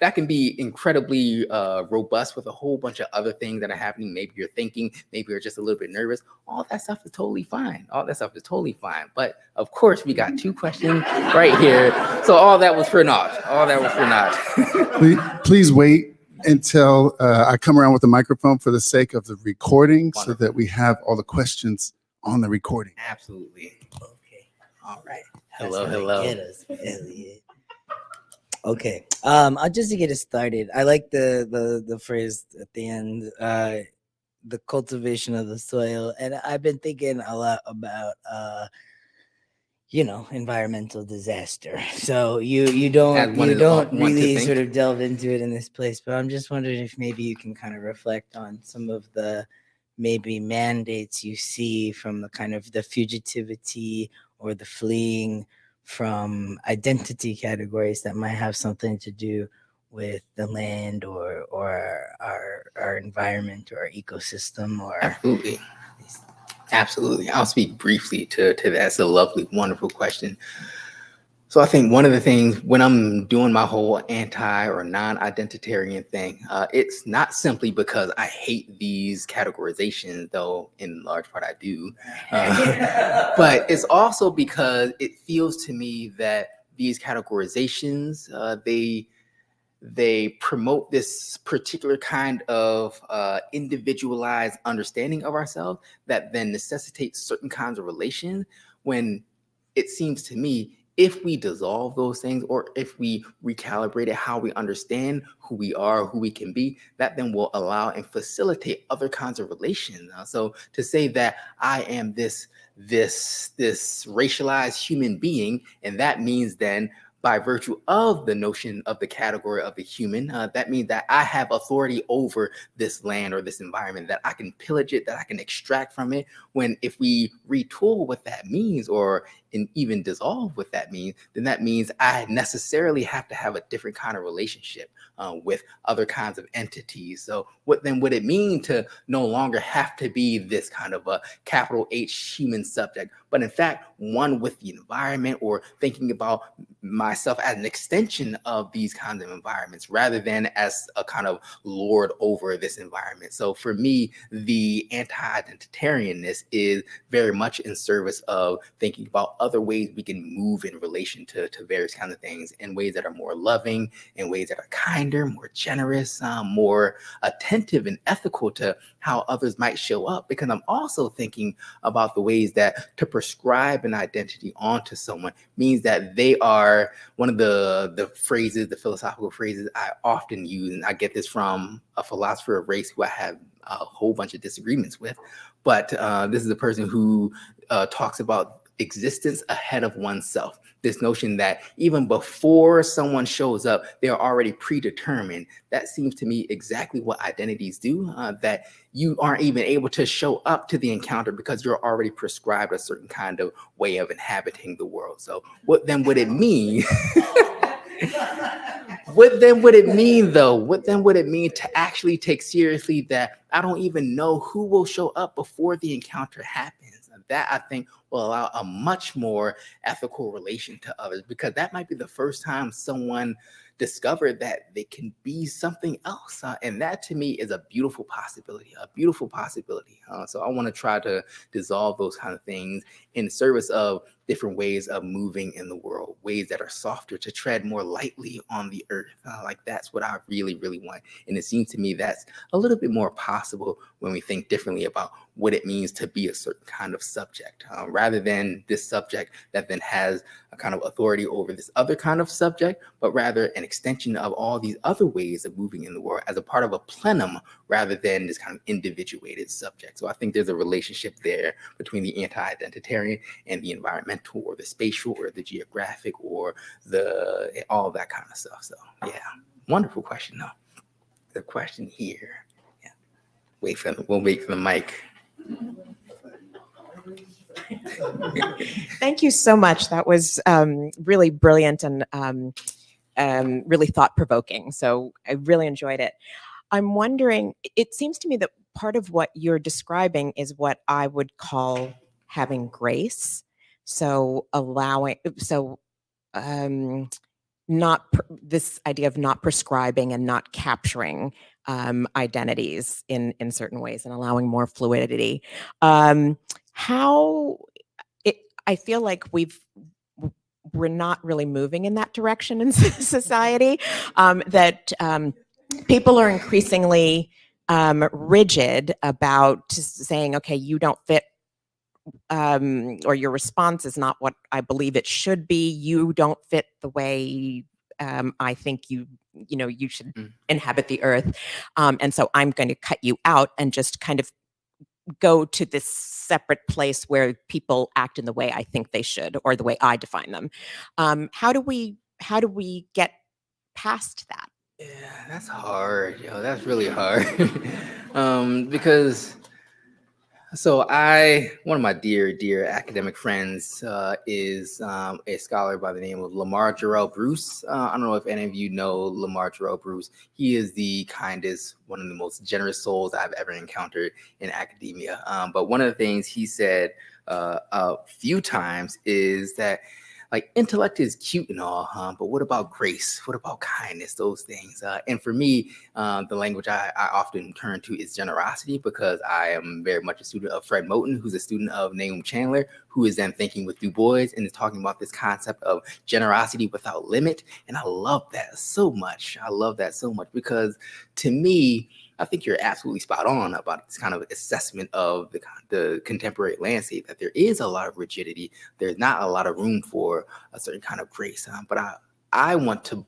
that can be incredibly uh, robust with a whole bunch of other things that are happening. Maybe you're thinking, maybe you're just a little bit nervous. All that stuff is totally fine. All that stuff is totally fine. But of course, we got two questions right here. So all that was for naught. All that was for naught. please, please wait until uh, I come around with the microphone for the sake of the recording Wonderful. so that we have all the questions on the recording. Absolutely. Okay. All right. Hello, hello. Okay. Um, I'll just to get it started. I like the the the phrase at the end, uh, the cultivation of the soil, and I've been thinking a lot about uh, you know, environmental disaster. So you you don't you don't really sort of delve into it in this place, but I'm just wondering if maybe you can kind of reflect on some of the maybe mandates you see from the kind of the fugitivity or the fleeing from identity categories that might have something to do with the land or or our our environment or ecosystem or absolutely. Absolutely. I'll speak briefly to to that. It's a lovely wonderful question so I think one of the things when I'm doing my whole anti or non-identitarian thing, uh, it's not simply because I hate these categorizations, though in large part I do, uh, but it's also because it feels to me that these categorizations uh, they they promote this particular kind of uh, individualized understanding of ourselves that then necessitates certain kinds of relations when it seems to me if we dissolve those things or if we recalibrate it, how we understand who we are, who we can be, that then will allow and facilitate other kinds of relations. So to say that I am this this this racialized human being, and that means then by virtue of the notion of the category of the human. Uh, that means that I have authority over this land or this environment, that I can pillage it, that I can extract from it. When if we retool what that means or and even dissolve what that means, then that means I necessarily have to have a different kind of relationship uh, with other kinds of entities. So, what then would it mean to no longer have to be this kind of a capital H human subject, but in fact, one with the environment or thinking about myself as an extension of these kinds of environments rather than as a kind of lord over this environment? So, for me, the anti identitarianness is very much in service of thinking about other ways we can move in relation to, to various kinds of things in ways that are more loving, in ways that are kinder, more generous, um, more attentive and ethical to how others might show up. Because I'm also thinking about the ways that to prescribe an identity onto someone means that they are one of the, the phrases, the philosophical phrases I often use. And I get this from a philosopher of race who I have a whole bunch of disagreements with. But uh, this is a person who uh, talks about existence ahead of oneself. This notion that even before someone shows up, they're already predetermined. That seems to me exactly what identities do, uh, that you aren't even able to show up to the encounter because you're already prescribed a certain kind of way of inhabiting the world. So, what then would it mean? what then would it mean though? What then would it mean to actually take seriously that I don't even know who will show up before the encounter happens? That I think will allow a much more ethical relation to others because that might be the first time someone discovered that they can be something else. Uh, and that to me is a beautiful possibility, a beautiful possibility. Uh, so I want to try to dissolve those kind of things in service of different ways of moving in the world, ways that are softer to tread more lightly on the earth. Uh, like that's what I really, really want. And it seems to me that's a little bit more possible when we think differently about what it means to be a certain kind of subject, uh, rather than this subject that then has a kind of authority over this other kind of subject, but rather an extension of all these other ways of moving in the world as a part of a plenum rather than this kind of individuated subject. So I think there's a relationship there between the anti-identitarian and the environmental or the spatial or the geographic or the all that kind of stuff. So yeah, wonderful question though. The question here. Yeah. Wait for the, we'll wait for the mic. Thank you so much. That was um, really brilliant and um, um, really thought provoking. So I really enjoyed it. I'm wondering, it seems to me that part of what you're describing is what I would call having grace. So allowing, so um, not this idea of not prescribing and not capturing um, identities in in certain ways and allowing more fluidity. Um, how it, I feel like we've we're not really moving in that direction in society. Um, that um, people are increasingly um, rigid about saying, "Okay, you don't fit." Um, or your response is not what I believe it should be. You don't fit the way um, I think you you know you should mm. inhabit the earth um, and so i'm going to cut you out and just kind of go to this separate place where people act in the way i think they should or the way i define them. Um, how do we how do we get past that? Yeah that's hard yo that's really hard. Um, because so I, one of my dear, dear academic friends uh, is um, a scholar by the name of La Marr Jurelle Bruce. Uh, I don't know if any of you know La Marr Jurelle Bruce. He is the kindest, one of the most generous souls I've ever encountered in academia. Um, but one of the things he said uh, a few times is that like intellect is cute and all, huh? but what about grace? What about kindness? Those things. Uh, and for me, um, the language I, I, often turn to is generosity because I am very much a student of Fred Moten, who's a student of Nahum Chandler, who is then thinking with Du Bois and is talking about this concept of generosity without limit. And I love that so much. I love that so much because to me, I think you're absolutely spot on about this kind of assessment of the, the contemporary landscape that there is a lot of rigidity. There's not a lot of room for a certain kind of grace. Um, but I, I want to,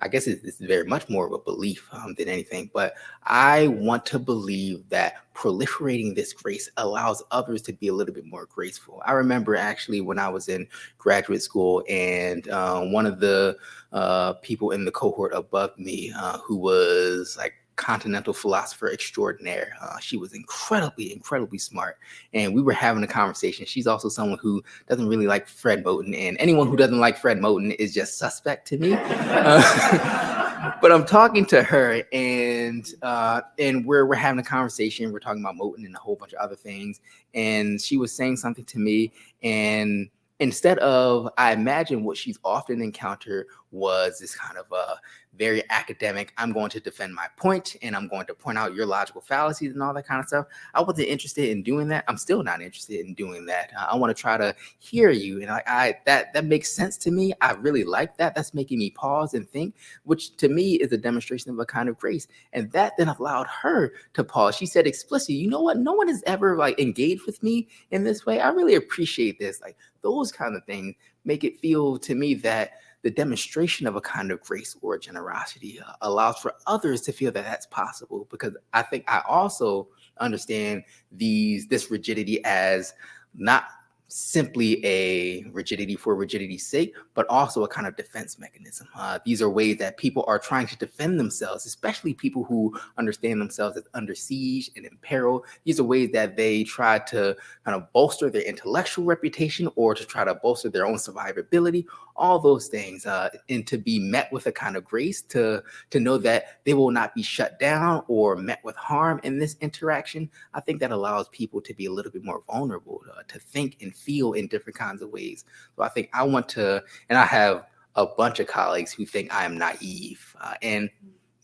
I guess it's, very much more of a belief um, than anything, but I want to believe that proliferating this grace allows others to be a little bit more graceful. I remember actually when I was in graduate school and uh, one of the uh, people in the cohort above me uh, who was like continental philosopher extraordinaire. Uh, she was incredibly, incredibly smart. And we were having a conversation. She's also someone who doesn't really like Fred Moten. And anyone who doesn't like Fred Moten is just suspect to me. Uh, but I'm talking to her and uh, and we're, we're having a conversation. We're talking about Moten and a whole bunch of other things. And she was saying something to me. And instead of, I imagine what she's often encountered was this kind of a very academic. I'm going to defend my point and I'm going to point out your logical fallacies and all that kind of stuff. I wasn't interested in doing that. I'm still not interested in doing that. Uh, I want to try to hear you, and I, I that that makes sense to me. I really like that. That's making me pause and think, which to me is a demonstration of a kind of grace. And that then allowed her to pause. She said explicitly, "You know what? No one has ever like engaged with me in this way. I really appreciate this. Like those kind of things make it feel to me that." The demonstration of a kind of grace or generosity uh, allows for others to feel that that's possible because i think i also understand these this rigidity as not simply a rigidity for rigidity's sake, but also a kind of defense mechanism. Uh, these are ways that people are trying to defend themselves, especially people who understand themselves as under siege and in peril. These are ways that they try to kind of bolster their intellectual reputation or to try to bolster their own survivability, all those things, uh, and to be met with a kind of grace to, to know that they will not be shut down or met with harm in this interaction. I think that allows people to be a little bit more vulnerable, uh, to think and feel in different kinds of ways. So I think I want to, and I have a bunch of colleagues who think I am naive, uh, and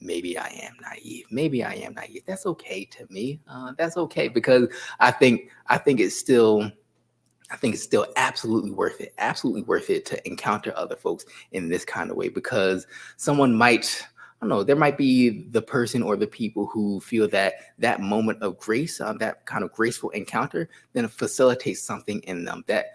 maybe I am naive. Maybe I am naive. That's okay to me. Uh, that's okay because I think I think it's still. I think it's still absolutely worth it, absolutely worth it to encounter other folks in this kind of way because someone might don't know, there might be the person or the people who feel that that moment of grace, uh, that kind of graceful encounter, then facilitates something in them that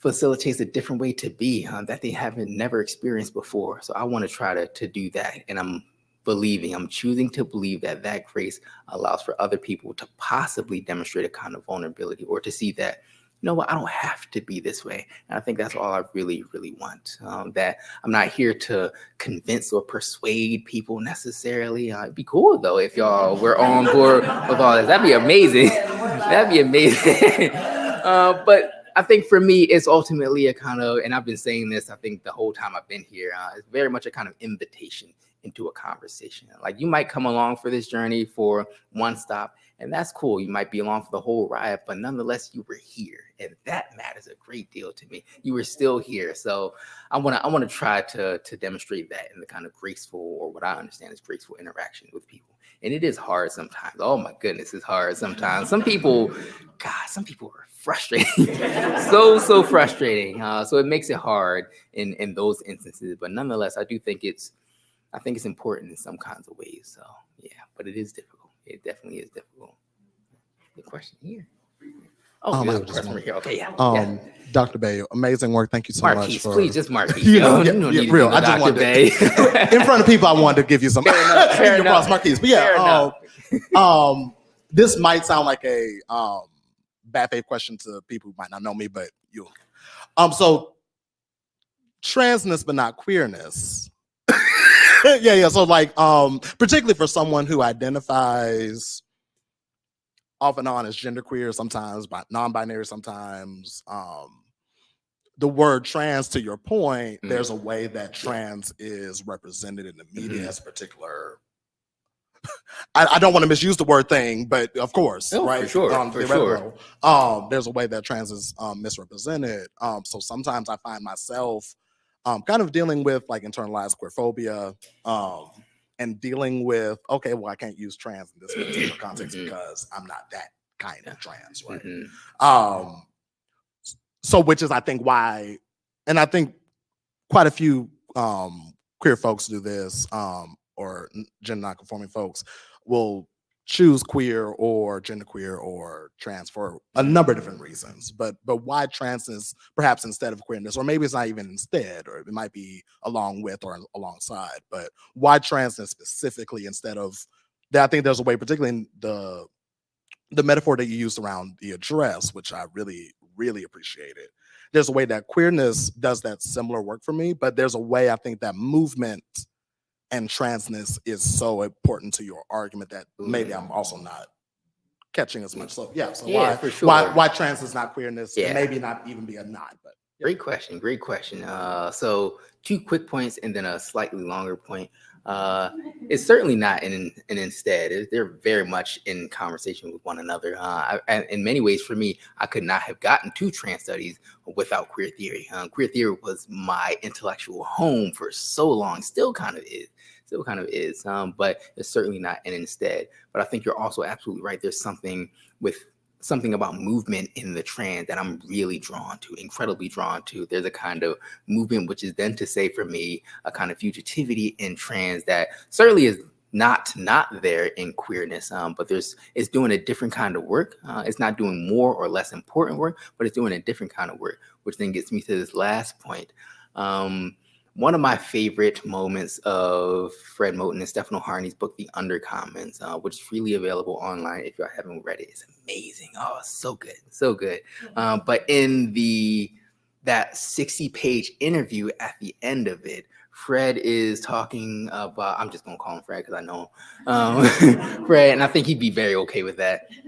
facilitates a different way to be uh, that they haven't never experienced before. So I want to try to, to do that. And I'm believing, I'm choosing to believe that that grace allows for other people to possibly demonstrate a kind of vulnerability or to see that you know what, I don't have to be this way. And I think that's all I really, really want. Um, that I'm not here to convince or persuade people necessarily. Uh, it'd be cool though if y'all were on board with all this. That'd be amazing. That'd be amazing. uh, but I think for me, it's ultimately a kind of, and I've been saying this, I think the whole time I've been here, uh, it's very much a kind of invitation into a conversation. Like you might come along for this journey for one stop, and that's cool. You might be along for the whole ride, but nonetheless, you were here, and that matters a great deal to me. You were still here, so I want to I want to try to to demonstrate that in the kind of graceful or what I understand is graceful interaction with people. And it is hard sometimes. Oh my goodness, it's hard sometimes. Some people, God, some people are frustrating, so so frustrating. Uh, so it makes it hard in in those instances. But nonetheless, I do think it's I think it's important in some kinds of ways. So yeah, but it is difficult. It definitely is difficult. The question here. Oh, Um, there's I a just question right here. Okay, yeah. Um, yeah. Dr. Bey, amazing work. Thank you so Marquis, much for please, just Marquis. You know, yeah, you don't yeah, real. I just wanted in front of people. I wanted to give you some Fair enough, fair enough. Marquis. But yeah, um, um, this might sound like a um bad faith question to people who might not know me, but you. Um, so transness, but not queerness. yeah, yeah. So like, um, particularly for someone who identifies off and on as genderqueer, sometimes bi- non-binary, sometimes. Um, the word trans, to your point, Mhm. there's a way that trans is represented in the media Mhm. as a particular. I, I don't want to misuse the word thing, but of course, Oh, for right? sure, for theoretical. Um, there's a way that trans is um, misrepresented. Um, so sometimes I find myself um, kind of dealing with like internalized queerphobia um, and dealing with, okay, well, I can't use trans in this particular context Mhm. because I'm not that kind of trans, right? Mhm. Um, so which is I think why, and I think quite a few um queer folks do this, um, or gender nonconforming folks will choose queer or genderqueer or trans for a number of different reasons. But but why trans is perhaps instead of queerness, or maybe it's not even instead, or it might be along with or alongside. But why transness specifically instead of that? I think there's a way, particularly in the the metaphor that you used around the address, which I really, really appreciated. There's a way that queerness does that similar work for me, but there's a way I think that movement and transness is so important to your argument that maybe I'm also not catching as much. So yeah, so Yeah, why, for sure. why why trans is not queerness? Yeah. Maybe not even be a nod, but Great question. Great question. Uh, so two quick points and then a slightly longer point. Uh, it's certainly not an, an instead. They're very much in conversation with one another. Uh, I, in many ways, for me, I could not have gotten to trans studies without queer theory. Um, queer theory was my intellectual home for so long. Still kind of is. Still kind of is. Um, but it's certainly not an instead. But I think you're also absolutely right. There's something with something about movement in the trans that I'm really drawn to, incredibly drawn to. There's a kind of movement, which is then to say for me, a kind of fugitivity in trans that certainly is not not there in queerness, um, but there's it's doing a different kind of work. Uh, it's not doing more or less important work, but it's doing a different kind of work, which then gets me to this last point. Um, one of my favorite moments of Fred Moten and Stefano Harney's book, The Undercommons, uh, which is freely available online if you haven't read it. It's amazing. Oh, so good, so good. Um, but in the that 60 page interview at the end of it, Fred is talking about, I'm just gonna call him Fred because I know him. Um, Fred, and I think he'd be very okay with that.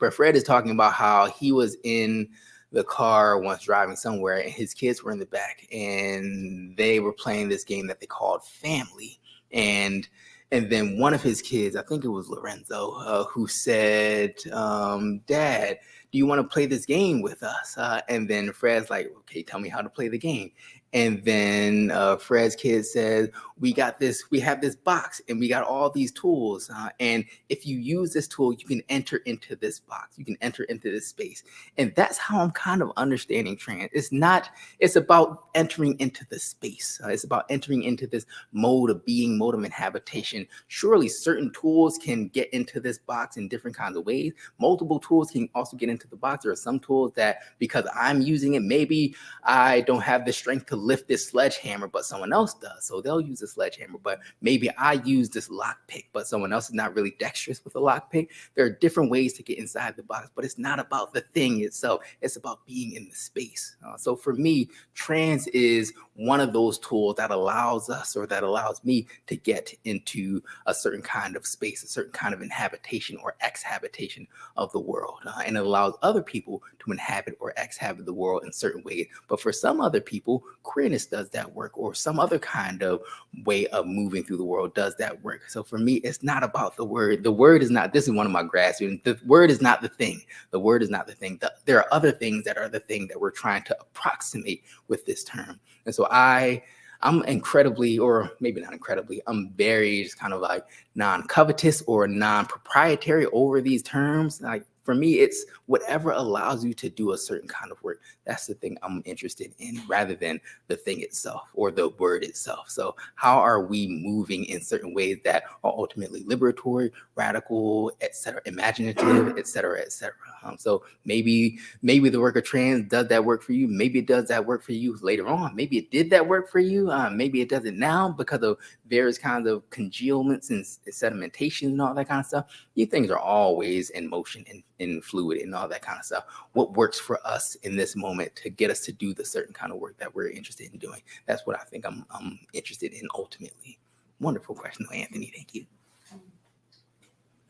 But Fred is talking about how he was in the car once driving somewhere and his kids were in the back and they were playing this game that they called family. And and then one of his kids i think it was lorenzo uh, who said um, dad do you want to play this game with us? Uh, and then fred's like okay tell me how to play the game. And then uh, fred's kid says we got this we have this box and we got all these tools uh, and if you use this tool you can enter into this box you can enter into this space. And that's how i'm kind of understanding trans. It's not it's about entering into the space uh, it's about entering into this mode of being mode of inhabitation surely certain tools can get into this box in different kinds of ways. Multiple tools can also get into the box. There are some tools that because i'm using it maybe i don't have the strength to lift this sledgehammer, but someone else does. So they'll use a sledgehammer, but maybe I use this lockpick, but someone else is not really dexterous with a lockpick. There are different ways to get inside the box, but it's not about the thing itself. It's about being in the space. Uh, so for me, trans is one of those tools that allows us or that allows me to get into a certain kind of space, a certain kind of inhabitation or exhabitation of the world. Uh, and it allows other people to inhabit or exhabit the world in certain ways. But for some other people, queerness does that work, or some other kind of way of moving through the world does that work. So for me, it's not about the word. The word is not, this is one of my grad students, the word is not the thing. The word is not the thing. The, there are other things that are the thing that we're trying to approximate with this term. And so I, I'm incredibly, or maybe not incredibly, I'm very just kind of like non-covetous or non-proprietary over these terms. Like for me, it's whatever allows you to do a certain kind of work. That's the thing I'm interested in rather than the thing itself or the word itself. So, how are we moving in certain ways that are ultimately liberatory, radical, etc., imaginative, etc., etc.? Um, so maybe maybe the work of trans does that work for you. Maybe it does that work for you later on. Maybe it did that work for you. Um, maybe it doesn't now because of various kinds of congealments and sedimentation and all that kind of stuff. These things are always in motion and in fluid and all that kind of stuff. What works for us in this moment to get us to do the certain kind of work that we're interested in doing? That's what I think I'm, I'm interested in ultimately. Wonderful question, Anthony. Thank you.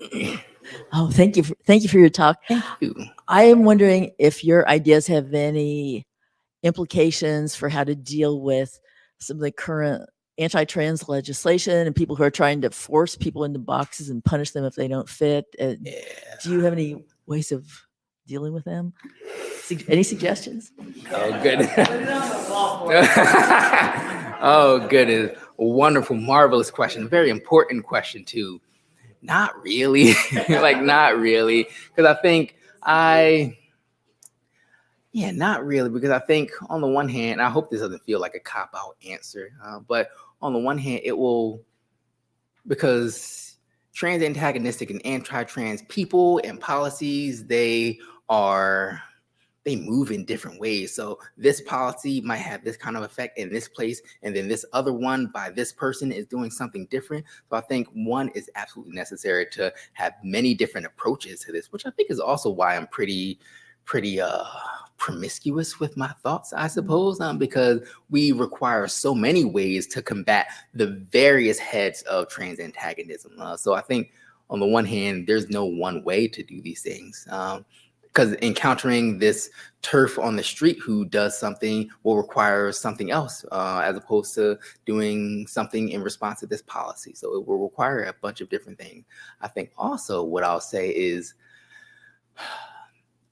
oh, thank you. For, thank you for your talk. Thank you. I am wondering if your ideas have any implications for how to deal with some of the current anti-trans legislation and people who are trying to force people into boxes and punish them if they don't fit. Uh, Yeah. Do you have any ways of dealing with them? Any suggestions? Oh, good. oh, goodness. Wonderful, marvelous question. Very important question, too. Not really. like, not really. Because I think I, yeah, not really. Because I think, on the one hand, I hope this doesn't feel like a cop out answer, uh, but on the one hand, it will, because trans antagonistic and anti trans people and policies, they are they move in different ways. So this policy might have this kind of effect in this place, and then this other one by this person is doing something different. So I think one is absolutely necessary to have many different approaches to this, which I think is also why I'm pretty, pretty uh promiscuous with my thoughts, I suppose, um, because we require so many ways to combat the various heads of trans antagonism. Uh, so I think on the one hand, there's no one way to do these things. Um, because encountering this TERF on the street who does something will require something else uh, as opposed to doing something in response to this policy. So it will require a bunch of different things. I think also what I'll say is,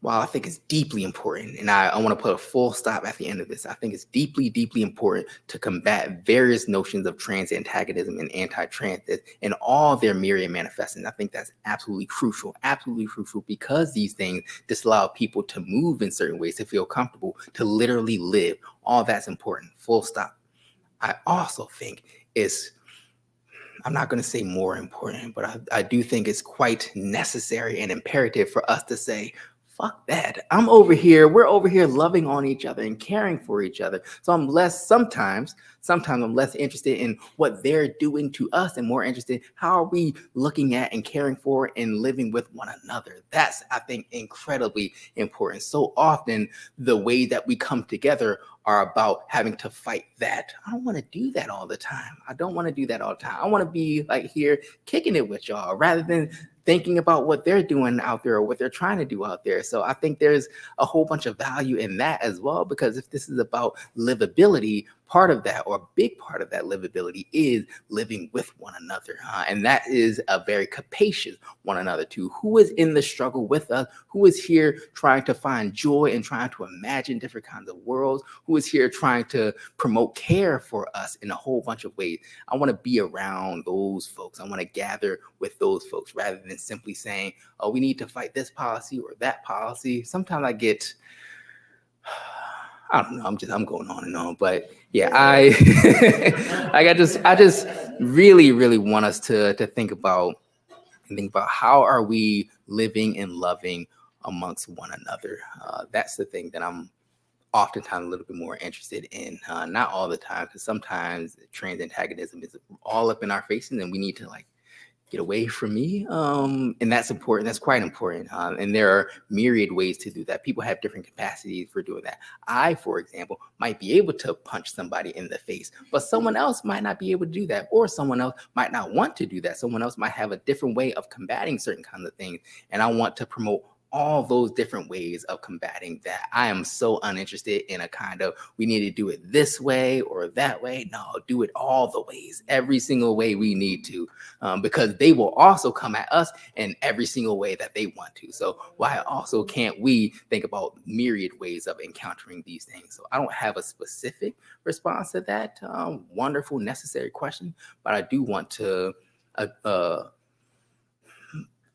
while I think it's deeply important, and I, I want to put a full stop at the end of this, I think it's deeply, deeply important to combat various notions of trans antagonism and anti-trans and all their myriad manifestations. I think that's absolutely crucial, absolutely crucial because these things disallow people to move in certain ways, to feel comfortable, to literally live. All that's important, full stop. I also think it's I'm not going to say more important, but I, I do think it's quite necessary and imperative for us to say, fuck that. I'm over here. We're over here loving on each other and caring for each other. So I'm less sometimes, sometimes I'm less interested in what they're doing to us and more interested how are we looking at and caring for and living with one another. That's I think incredibly important. So often the way that we come together are about having to fight that. I don't want to do that all the time. I don't want to do that all the time. I want to be like here kicking it with y'all rather than thinking about what they're doing out there or what they're trying to do out there. So I think there's a whole bunch of value in that as well, because if this is about livability, part of that or a big part of that livability is living with one another. huh? and that is a very capacious one another too. Who is in the struggle with us? Who is here trying to find joy and trying to imagine different kinds of worlds? Who is here trying to promote care for us in a whole bunch of ways? I want to be around those folks. I want to gather with those folks rather than simply saying, oh, we need to fight this policy or that policy. Sometimes I get I don't know. I'm just I'm going on and on, but yeah, I like I just I just really really want us to to think about and think about how are we living and loving amongst one another. Uh, that's the thing that I'm oftentimes a little bit more interested in. Uh, not all the time, because sometimes trans antagonism is all up in our faces, and we need to like get away from me. Um, and that's important. That's quite important. Um, and there are myriad ways to do that. People have different capacities for doing that. I, for example, might be able to punch somebody in the face, but someone else might not be able to do that, or someone else might not want to do that. Someone else might have a different way of combating certain kinds of things. And I want to promote all those different ways of combating that. I am so uninterested in a kind of we need to do it this way or that way. No, do it all the ways, every single way we need to, um, because they will also come at us in every single way that they want to. So why also can't we think about myriad ways of encountering these things? So I don't have a specific response to that um, wonderful, necessary question, but I do want to. Uh, uh,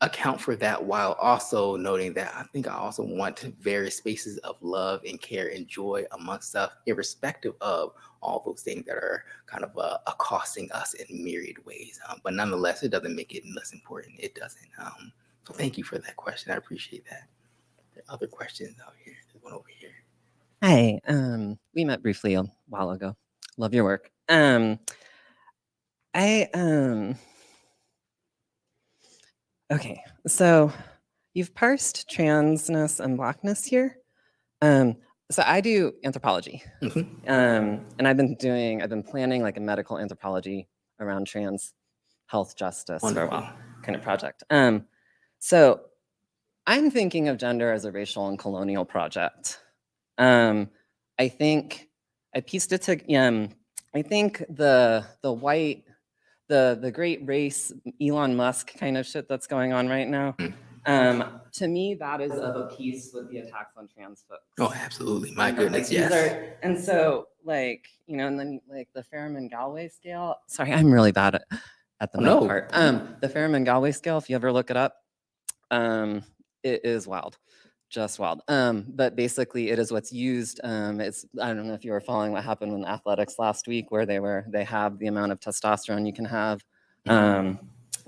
account for that while also noting that I think I also want to various spaces of love and care and joy amongst us, irrespective of all those things that are kind of uh, accosting us in myriad ways. Um, but nonetheless, it doesn't make it less important. It doesn't. Um, so thank you for that question. I appreciate that. Other questions out here. There's one over here. Hi. Um, we met briefly a while ago. Love your work. Um, I um Okay, so you've parsed transness and blackness here. Um, so I do anthropology, Mhm. um, and I've been doing, I've been planning like a medical anthropology around trans health justice for a while, kind of project. Um, so I'm thinking of gender as a racial and colonial project. Um, I think I pieced it to. Um, I think the the white the the great race Elon Musk kind of shit that's going on right now. Mm. Um, to me, that is of a piece with the attacks on trans folks. Oh, absolutely. My You know, like, goodness, yes. are- and so, like, you know, and then like the Ferriman Gallwey scale. Sorry, I'm really bad at, at the Oh, middle no. part. Um, the Ferriman Gallwey scale, if you ever look it up, um, it is wild, just wild. Um, but basically, it is what's used. Um, it's I don't know if you were following what happened in athletics last week, where they were they have the amount of testosterone you can have. Um,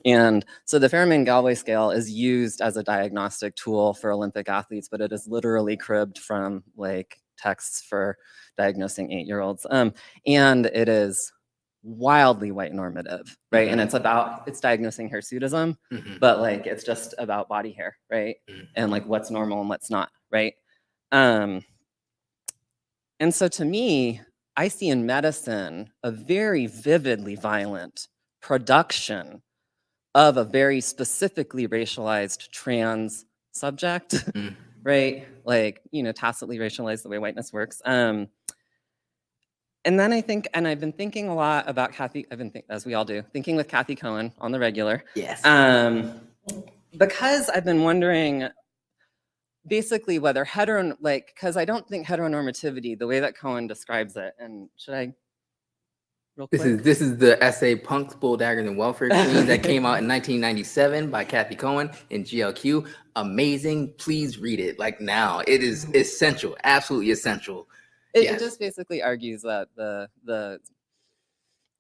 and so the Ferriman Gallwey scale is used as a diagnostic tool for Olympic athletes, but it is literally cribbed from like texts for diagnosing eight year olds. Um, and it is wildly white normative, right? And it's about, it's diagnosing hirsutism, Mhm. but like it's just about body hair, right? Mhm. And like what's normal and what's not, right? Um, and so to me, I see in medicine a very vividly violent production of a very specifically racialized trans subject, Mm. right? Like, you know, tacitly racialized the way whiteness works. Um, and then I think, and I've been thinking a lot about Cathy, I've been, think, as we all do, thinking with Cathy Cohen on the regular. Yes. Um, because I've been wondering basically whether hetero, like, because I don't think heteronormativity, the way that Cohen describes it, and should I? This is this is the essay "Punks, Bull Daggers, and Welfare Queens" that came out in 1997 by Cathy Cohen in GLQ. Amazing! Please read it like now. It is essential, absolutely essential. It, Yes. it just basically argues that the the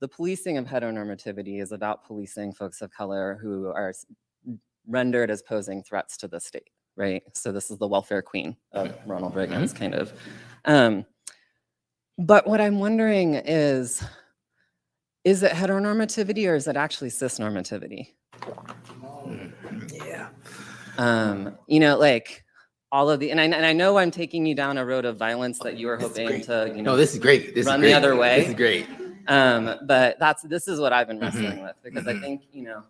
the policing of heteronormativity is about policing folks of color who are rendered as posing threats to the state, right? So this is the welfare queen of Ronald Reagan's kind of. Um, but what I'm wondering is, is it heteronormativity or is it actually cisnormativity? Yeah. Um, you know, like all of the, and I, and I know I'm taking you down a road of violence that you were hoping to, you know, No, this is great. This run is the great. other way. This is great. Um, but that's this is what I've been Mhm. wrestling with because I Mhm. think you know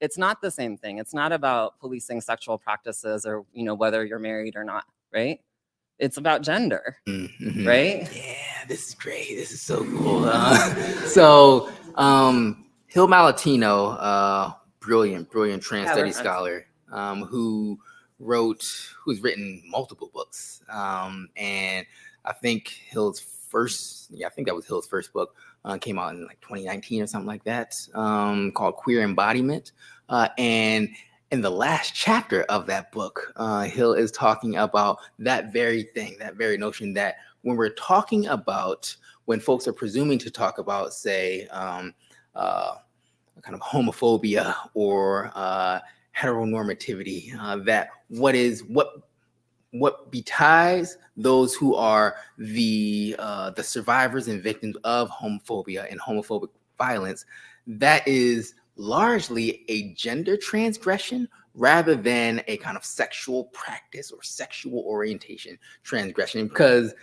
it's not the same thing. It's not about policing sexual practices or you know whether you're married or not, right? It's about gender, Mm, mhm. right? Yeah, this is great. This is so cool. Uh, so, um, Hill Malatino, uh, brilliant, brilliant trans Yeah, study scholar, um, who wrote, who's written multiple books. Um, and I think Hill's first, yeah, I think that was Hill's first book, uh, came out in like 2019 or something like that, um, called Queer Embodiment. Uh, and in the last chapter of that book, uh, Hill is talking about that very thing, that very notion that when we're talking about, when folks are presuming to talk about, say, um, uh, kind of homophobia or uh, heteronormativity, uh, that what is what what betides those who are the uh, the survivors and victims of homophobia and homophobic violence, that is largely a gender transgression rather than a kind of sexual practice or sexual orientation transgression. Because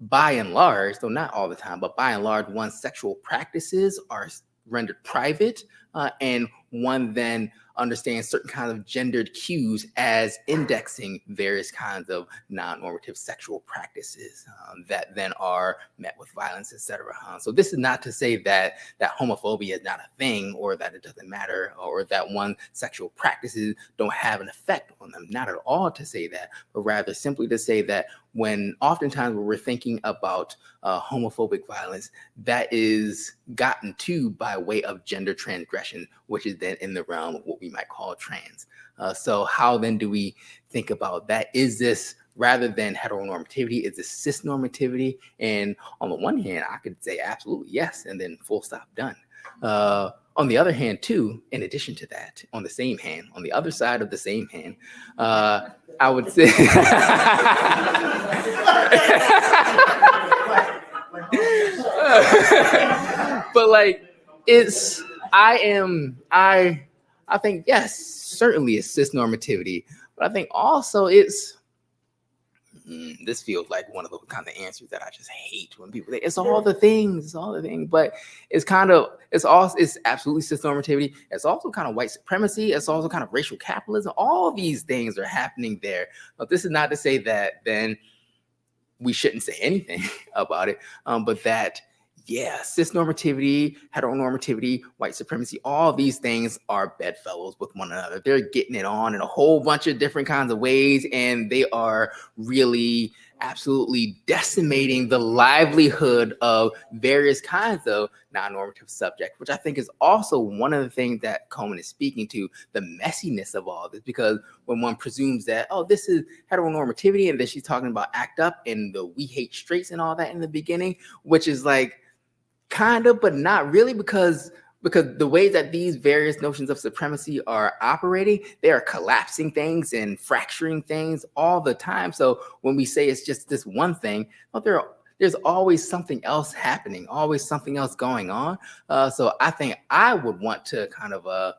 by and large, though not all the time, but by and large, one's sexual practices are rendered private, uh, and one then understands certain kinds of gendered cues as indexing various kinds of non-normative sexual practices um, that then are met with violence, etc. Uh, so this is not to say that that homophobia is not a thing, or that it doesn't matter, or that one sexual practices don't have an effect on them. Not at all to say that, but rather simply to say that when oftentimes when we're thinking about uh, homophobic violence, that is gotten to by way of gender transgression, which is then in the realm of what we might call trans. Uh, so how then do we think about that? Is this rather than heteronormativity, is this cis normativity? And on the one hand, I could say absolutely yes, and then full stop done. Uh, on the other hand, too, in addition to that, on the same hand, on the other side of the same hand, uh, I would say. but like, it's I am I I think yes, certainly it's cis normativity, but I think also it's mm, this feels like one of the kind of answers that I just hate when people say it's all the things, it's all the things, but it's kind of it's also it's absolutely cis normativity. It's also kind of white supremacy. It's also kind of racial capitalism. All these things are happening there. But this is not to say that then we shouldn't say anything about it, um, but that yeah, cis normativity, heteronormativity, white supremacy, all these things are bedfellows with one another. They're getting it on in a whole bunch of different kinds of ways, and they are really absolutely decimating the livelihood of various kinds of non-normative subjects, which I think is also one of the things that Cohen is speaking to, the messiness of all this, because when one presumes that, oh, this is heteronormativity, and then she's talking about act up and the we hate straights and all that in the beginning, which is like, kind of, but not really because because the way that these various notions of supremacy are operating, they are collapsing things and fracturing things all the time. So when we say it's just this one thing, well, there are, there's always something else happening, always something else going on. Uh, so I think I would want to kind of uh,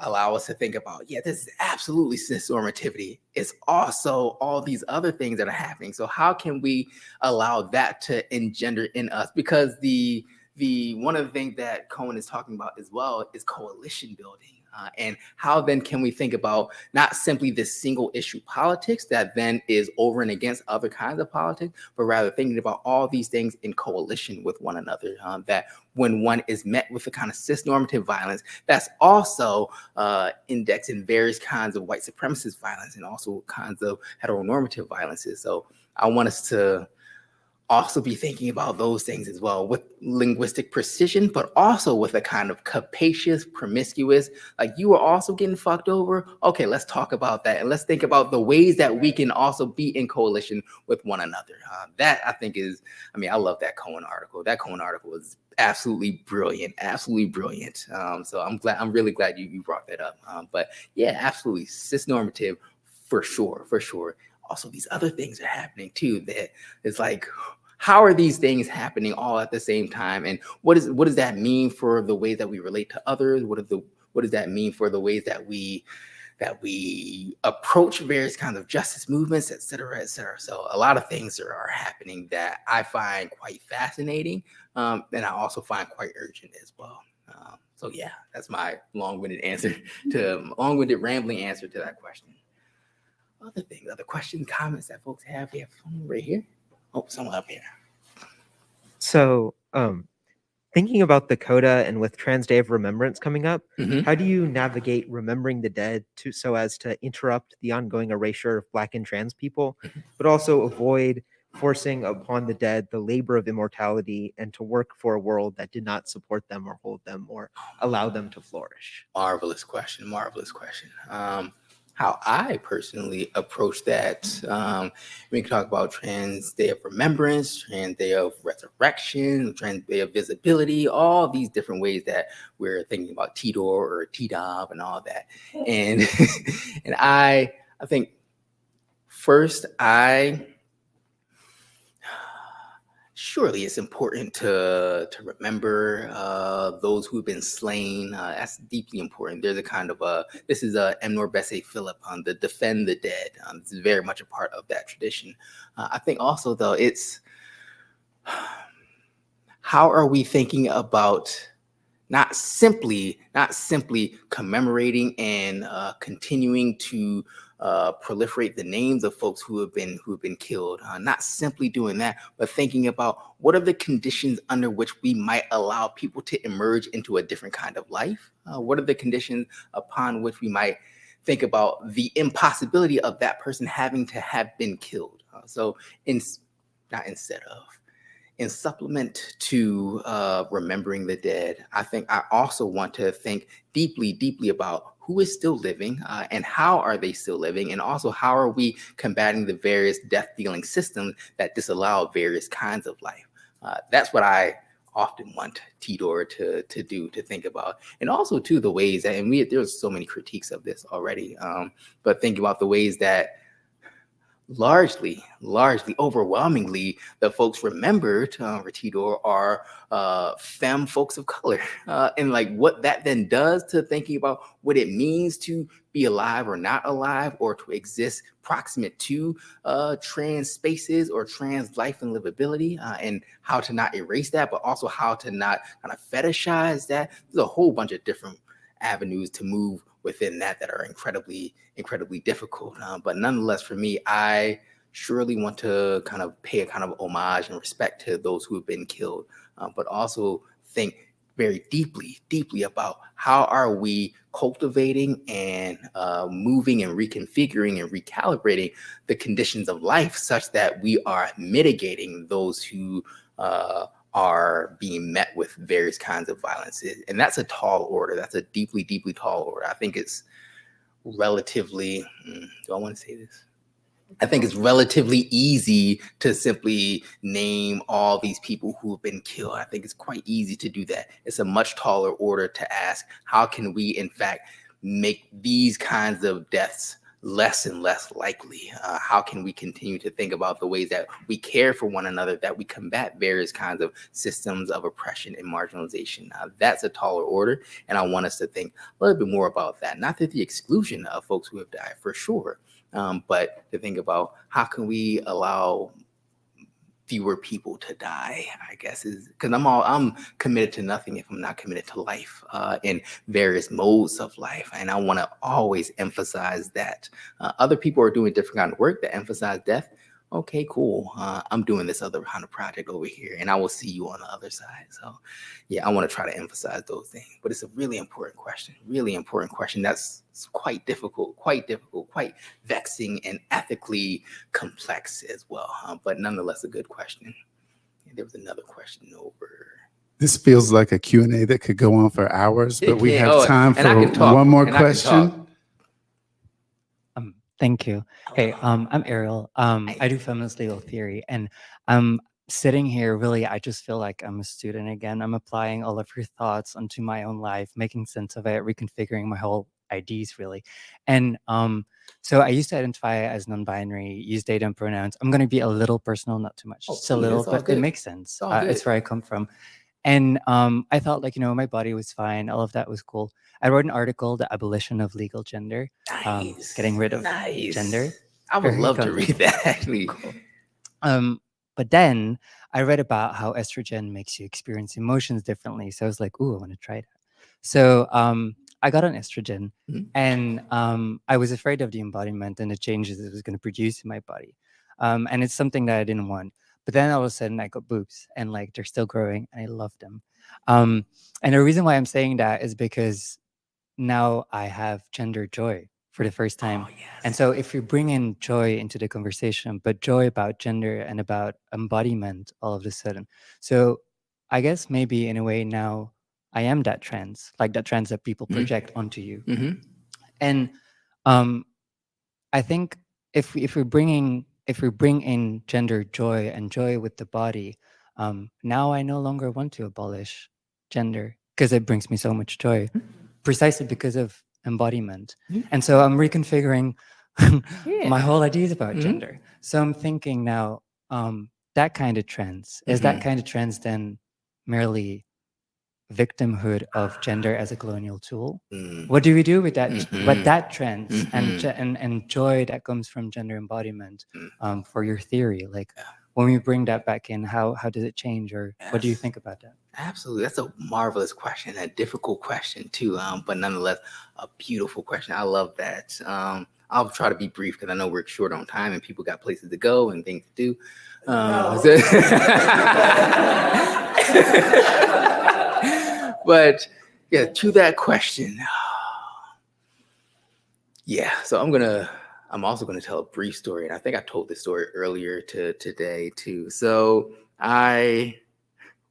allow us to think about, yeah, this is absolutely cis-normativity. It's also all these other things that are happening. So how can we allow that to engender in us? Because the the one of the things that Cohen is talking about as well is coalition building. Uh, and how then can we think about not simply this single issue politics that then is over and against other kinds of politics, but rather thinking about all these things in coalition with one another. Um, that when one is met with a kind of cis normative violence, that's also uh, indexed in various kinds of white supremacist violence and also kinds of heteronormative violences. So I want us to also be thinking about those things as well with linguistic precision, but also with a kind of capacious, promiscuous, like you are also getting fucked over. Okay, let's talk about that. And let's think about the ways that we can also be in coalition with one another. Uh, that I think is, I mean, I love that Cohen article. That Cohen article is absolutely brilliant, absolutely brilliant. Um, so I'm glad, I'm really glad you, you brought that up. Um, but yeah, absolutely cis normative for sure, for sure. Also, these other things are happening too that is like, how are these things happening all at the same time? And what is what does that mean for the ways that we relate to others? What is the what does that mean for the ways that we that we approach various kinds of justice movements et cetera et cetera? So a lot of things are, are happening that i find quite fascinating um, and i also find quite urgent as well. Um, so yeah that's my long-winded answer to long-winded rambling answer to that question. Other things other questions comments that folks have we have right here Oh, someone up here. So, um, thinking about the coda and with Trans Day of Remembrance coming up, Mhm. how do you navigate remembering the dead to so as to interrupt the ongoing erasure of Black and trans people, Mm-hmm. but also avoid forcing upon the dead the labor of immortality and to work for a world that did not support them or hold them or allow them to flourish? Marvelous question. Marvelous question. Um, how I personally approach that. Um, we can talk about Trans Day of Remembrance, Trans Day of Resurrection, Trans Day of Visibility, all these different ways that we're thinking about TDOR or TDOV and all that. And and I I think First, I surely it's important to to remember uh, those who've been slain. Uh, that's deeply important. There's a kind of a this is a M. NourbeSe Philip on the defend the dead. Um, very much a part of that tradition. Uh, I think also though it's how are we thinking about not simply not simply commemorating and uh, continuing to uh, proliferate the names of folks who have been who have been killed. Uh, not simply doing that, but thinking about what are the conditions under which we might allow people to emerge into a different kind of life. Uh, what are the conditions upon which we might think about the impossibility of that person having to have been killed. Uh, so, in not instead of in supplement to uh, remembering the dead, I think I also want to think deeply, deeply about who is still living uh, and how are they still living, and also how are we combating the various death dealing systems that disallow various kinds of life. Uh, that's what I often want TDOR to to do to think about, and also too the ways that and we there's so many critiques of this already, um, but think about the ways that largely, largely, overwhelmingly, the folks remembered uh, Retidor are uh, femme folks of color, uh, and like what that then does to thinking about what it means to be alive or not alive, or to exist proximate to uh, trans spaces or trans life and livability, uh, and how to not erase that, but also how to not kind of fetishize that. There's a whole bunch of different avenues to move within that that are incredibly incredibly difficult uh, but nonetheless for me i surely want to kind of pay a kind of homage and respect to those who have been killed uh, but also think very deeply deeply about how are we cultivating and uh, moving and reconfiguring and recalibrating the conditions of life such that we are mitigating those who uh, are being met with various kinds of violence. And that's a tall order. That's a deeply, deeply tall order. I think it's relatively, hmm, do I want to say this? I think it's relatively easy to simply name all these people who have been killed. I think it's quite easy to do that. It's a much taller order to ask how can we, in fact, make these kinds of deaths less and less likely? Uh, how can we continue to think about the ways that we care for one another, that we combat various kinds of systems of oppression and marginalization? Uh, that's a taller order, and I want us to think a little bit more about that. Not that the exclusion of folks who have died, for sure, um, but to think about how can we allow fewer people to die i guess is because i'm all i'm committed to nothing if i'm not committed to life uh, in various modes of life. And i want to always emphasize that uh, other people are doing different kind of work that emphasize death okay, cool. Uh, I'm doing this other kind of project over here, and I will see you on the other side. So, yeah, I want to try to emphasize those things. But it's a really important question, really important question. That's quite difficult, quite difficult, quite vexing, and ethically complex as well. Huh? But nonetheless, a good question. And there was another question over. This feels like a Q&A that could go on for hours, but we have oh, time for one more talk, and I can question. Thank you. Hey, um, I'm Ariel. Um, I do feminist legal theory, and I'm sitting here. Really, I just feel like I'm a student again. I'm applying all of your thoughts onto my own life, making sense of it, reconfiguring my whole IDs, really. And um, so I used to identify as non-binary, use they them pronouns. I'm going to be a little personal, not too much, Oh, just a little, but good. it makes sense. Uh, it's where I come from. And um, I thought, like, you know, my body was fine. All of that was cool. I wrote an article, The Abolition of Legal Gender, um, getting rid of nice. gender. I would Very love to read that actually. Um, but then I read about how estrogen makes you experience emotions differently. So I was like, ooh, I want to try that. So um, I got on estrogen Mhm. and um, I was afraid of the embodiment and the changes it was going to produce in my body. Um, and it's something that I didn't want. But then all of a sudden I got boobs and like they're still growing and I love them. Um, and the reason why I'm saying that is because now I have gender joy for the first time. Oh, And so if you bring in joy into the conversation, but joy about gender and about embodiment all of a sudden. So I guess maybe in a way now I am that trans, like that trans that people Mhm. project onto you. Mhm. And um, I think if if we're bringing if we bring in gender joy and joy with the body, um, now I no longer want to abolish gender because it brings me so much joy, precisely because of embodiment. Mhm. And so I'm reconfiguring my whole ideas about Mhm. gender. So I'm thinking now, um, that kind of trends is that Mhm. kind of trends then merely victimhood of gender as a colonial tool? Mm. What do we do with that? Mhm. What that trends Mhm. and, and and joy that comes from gender embodiment Mm. um, for your theory? Like Yeah. when we bring that back in, how how does it change, or what do you think about that? Absolutely. That's a marvelous question, a difficult question too, um, but nonetheless, a beautiful question. I love that. Um, I'll try to be brief because I know we're short on time and people got places to go and things to do. Um, but yeah, to that question. Yeah, so I'm gonna I'm also gonna tell a brief story, and I think I told this story earlier to today too. So I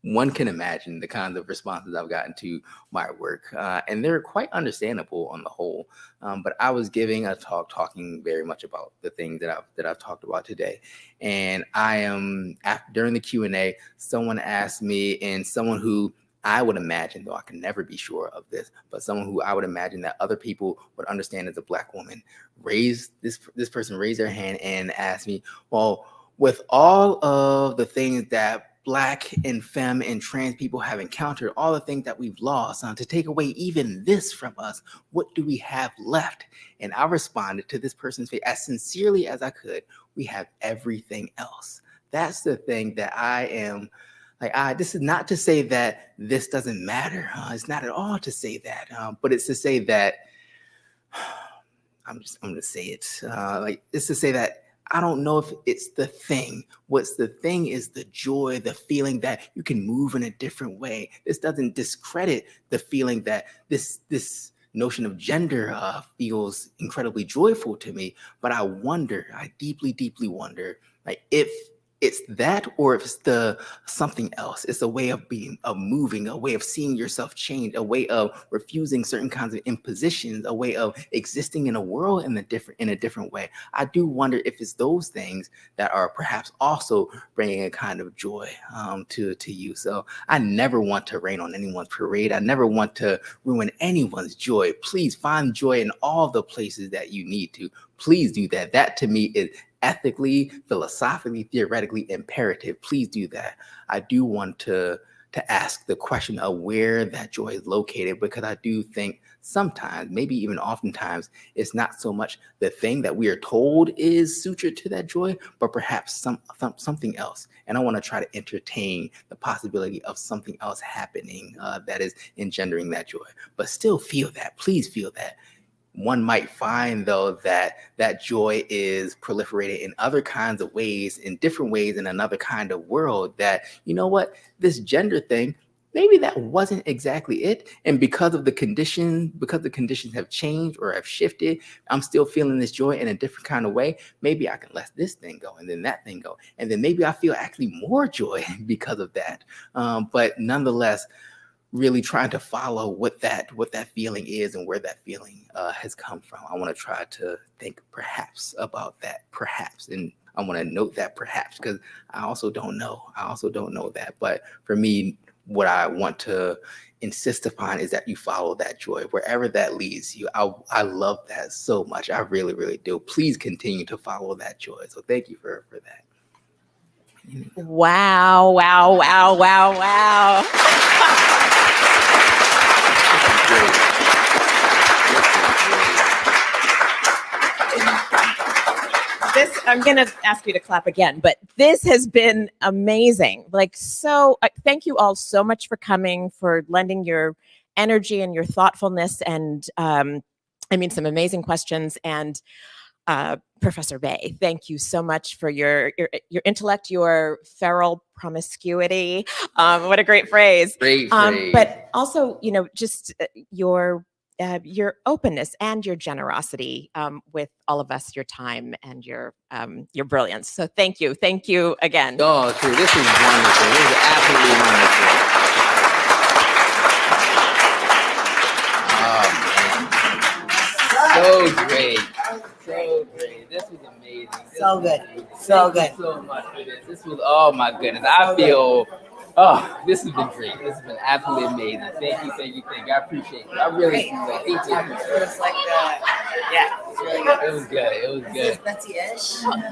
one can imagine the kinds of responses I've gotten to my work, uh, and they're quite understandable on the whole. Um, but I was giving a talk, talking very much about the things that I've that I've talked about today, and I am after during the Q and A, someone asked me, and someone who I would imagine, though I can never be sure of this, but someone who I would imagine that other people would understand as a black woman, raised this this person raised their hand and asked me, well, with all of the things that black and femme and trans people have encountered, all the things that we've lost, um, to take away even this from us, what do we have left? And I responded to this person's face as sincerely as I could. We have everything else. That's the thing that I am like. I this is not to say that this doesn't matter. it's not at all to say that, um, but it's to say that I'm just I'm gonna say it. Uh, like it's to say that I don't know if it's the thing. What's the thing is the joy, the feeling that you can move in a different way. This doesn't discredit the feeling that this this notion of gender uh, feels incredibly joyful to me. But I wonder, I deeply, deeply wonder, like if it's that or if it's the something else. It's a way of being of moving a way of seeing yourself change a way of refusing certain kinds of impositions a way of existing in a world in a different in a different way. I do wonder if it's those things that are perhaps also bringing a kind of joy um, to to you. So i never want to rain on anyone's parade. I never want to ruin anyone's joy. Please find joy in all the places that you need to please do that that to me is ethically, philosophically, theoretically imperative. Please do that. I do want to to ask the question of where that joy is located because I do think sometimes, maybe even oftentimes, it's not so much the thing that we are told is sutured to that joy, but perhaps some, some something else. And I want to try to entertain the possibility of something else happening uh, that is engendering that joy. But still feel that. Please feel that one might find though that that joy is proliferated in other kinds of ways in different ways in another kind of world that you know what this gender thing maybe that wasn't exactly it. And because of the condition because the conditions have changed or have shifted i'm still feeling this joy in a different kind of way. Maybe i can let this thing go and then that thing go. And then maybe i feel actually more joy because of that. Um, but nonetheless really trying to follow what that what that feeling is and where that feeling uh, has come from. I want to try to think perhaps about that, perhaps, and I want to note that perhaps because I also don't know. I also don't know that. But for me, what I want to insist upon is that you follow that joy wherever that leads you. I I love that so much. I really really do. Please continue to follow that joy. So thank you for for that. Wow, wow, wow, wow, wow. this i'm going to ask you to clap again but this has been amazing. Like so uh, thank you all so much for coming for lending your energy and your thoughtfulness and um, i mean some amazing questions. And uh, professor Bey thank you so much for your your, your intellect your feral promiscuity um, what a great phrase Great um, phrase. but also you know just uh, your uh, your openness and your generosity um, with all of us, your time and your um, your brilliance. So thank you, thank you again. Oh, true. This is wonderful. This is absolutely wonderful. So great, so great. This was amazing. This So was good. amazing. So Thank good. So much for this. This was oh my goodness. I feel Oh, this has been great. This has been absolutely amazing. Thank you, thank you, thank you. I appreciate it. I really appreciate it. Thank you. It was like, uh, yeah, it's really good. It was good. It was good. Betsy Ish.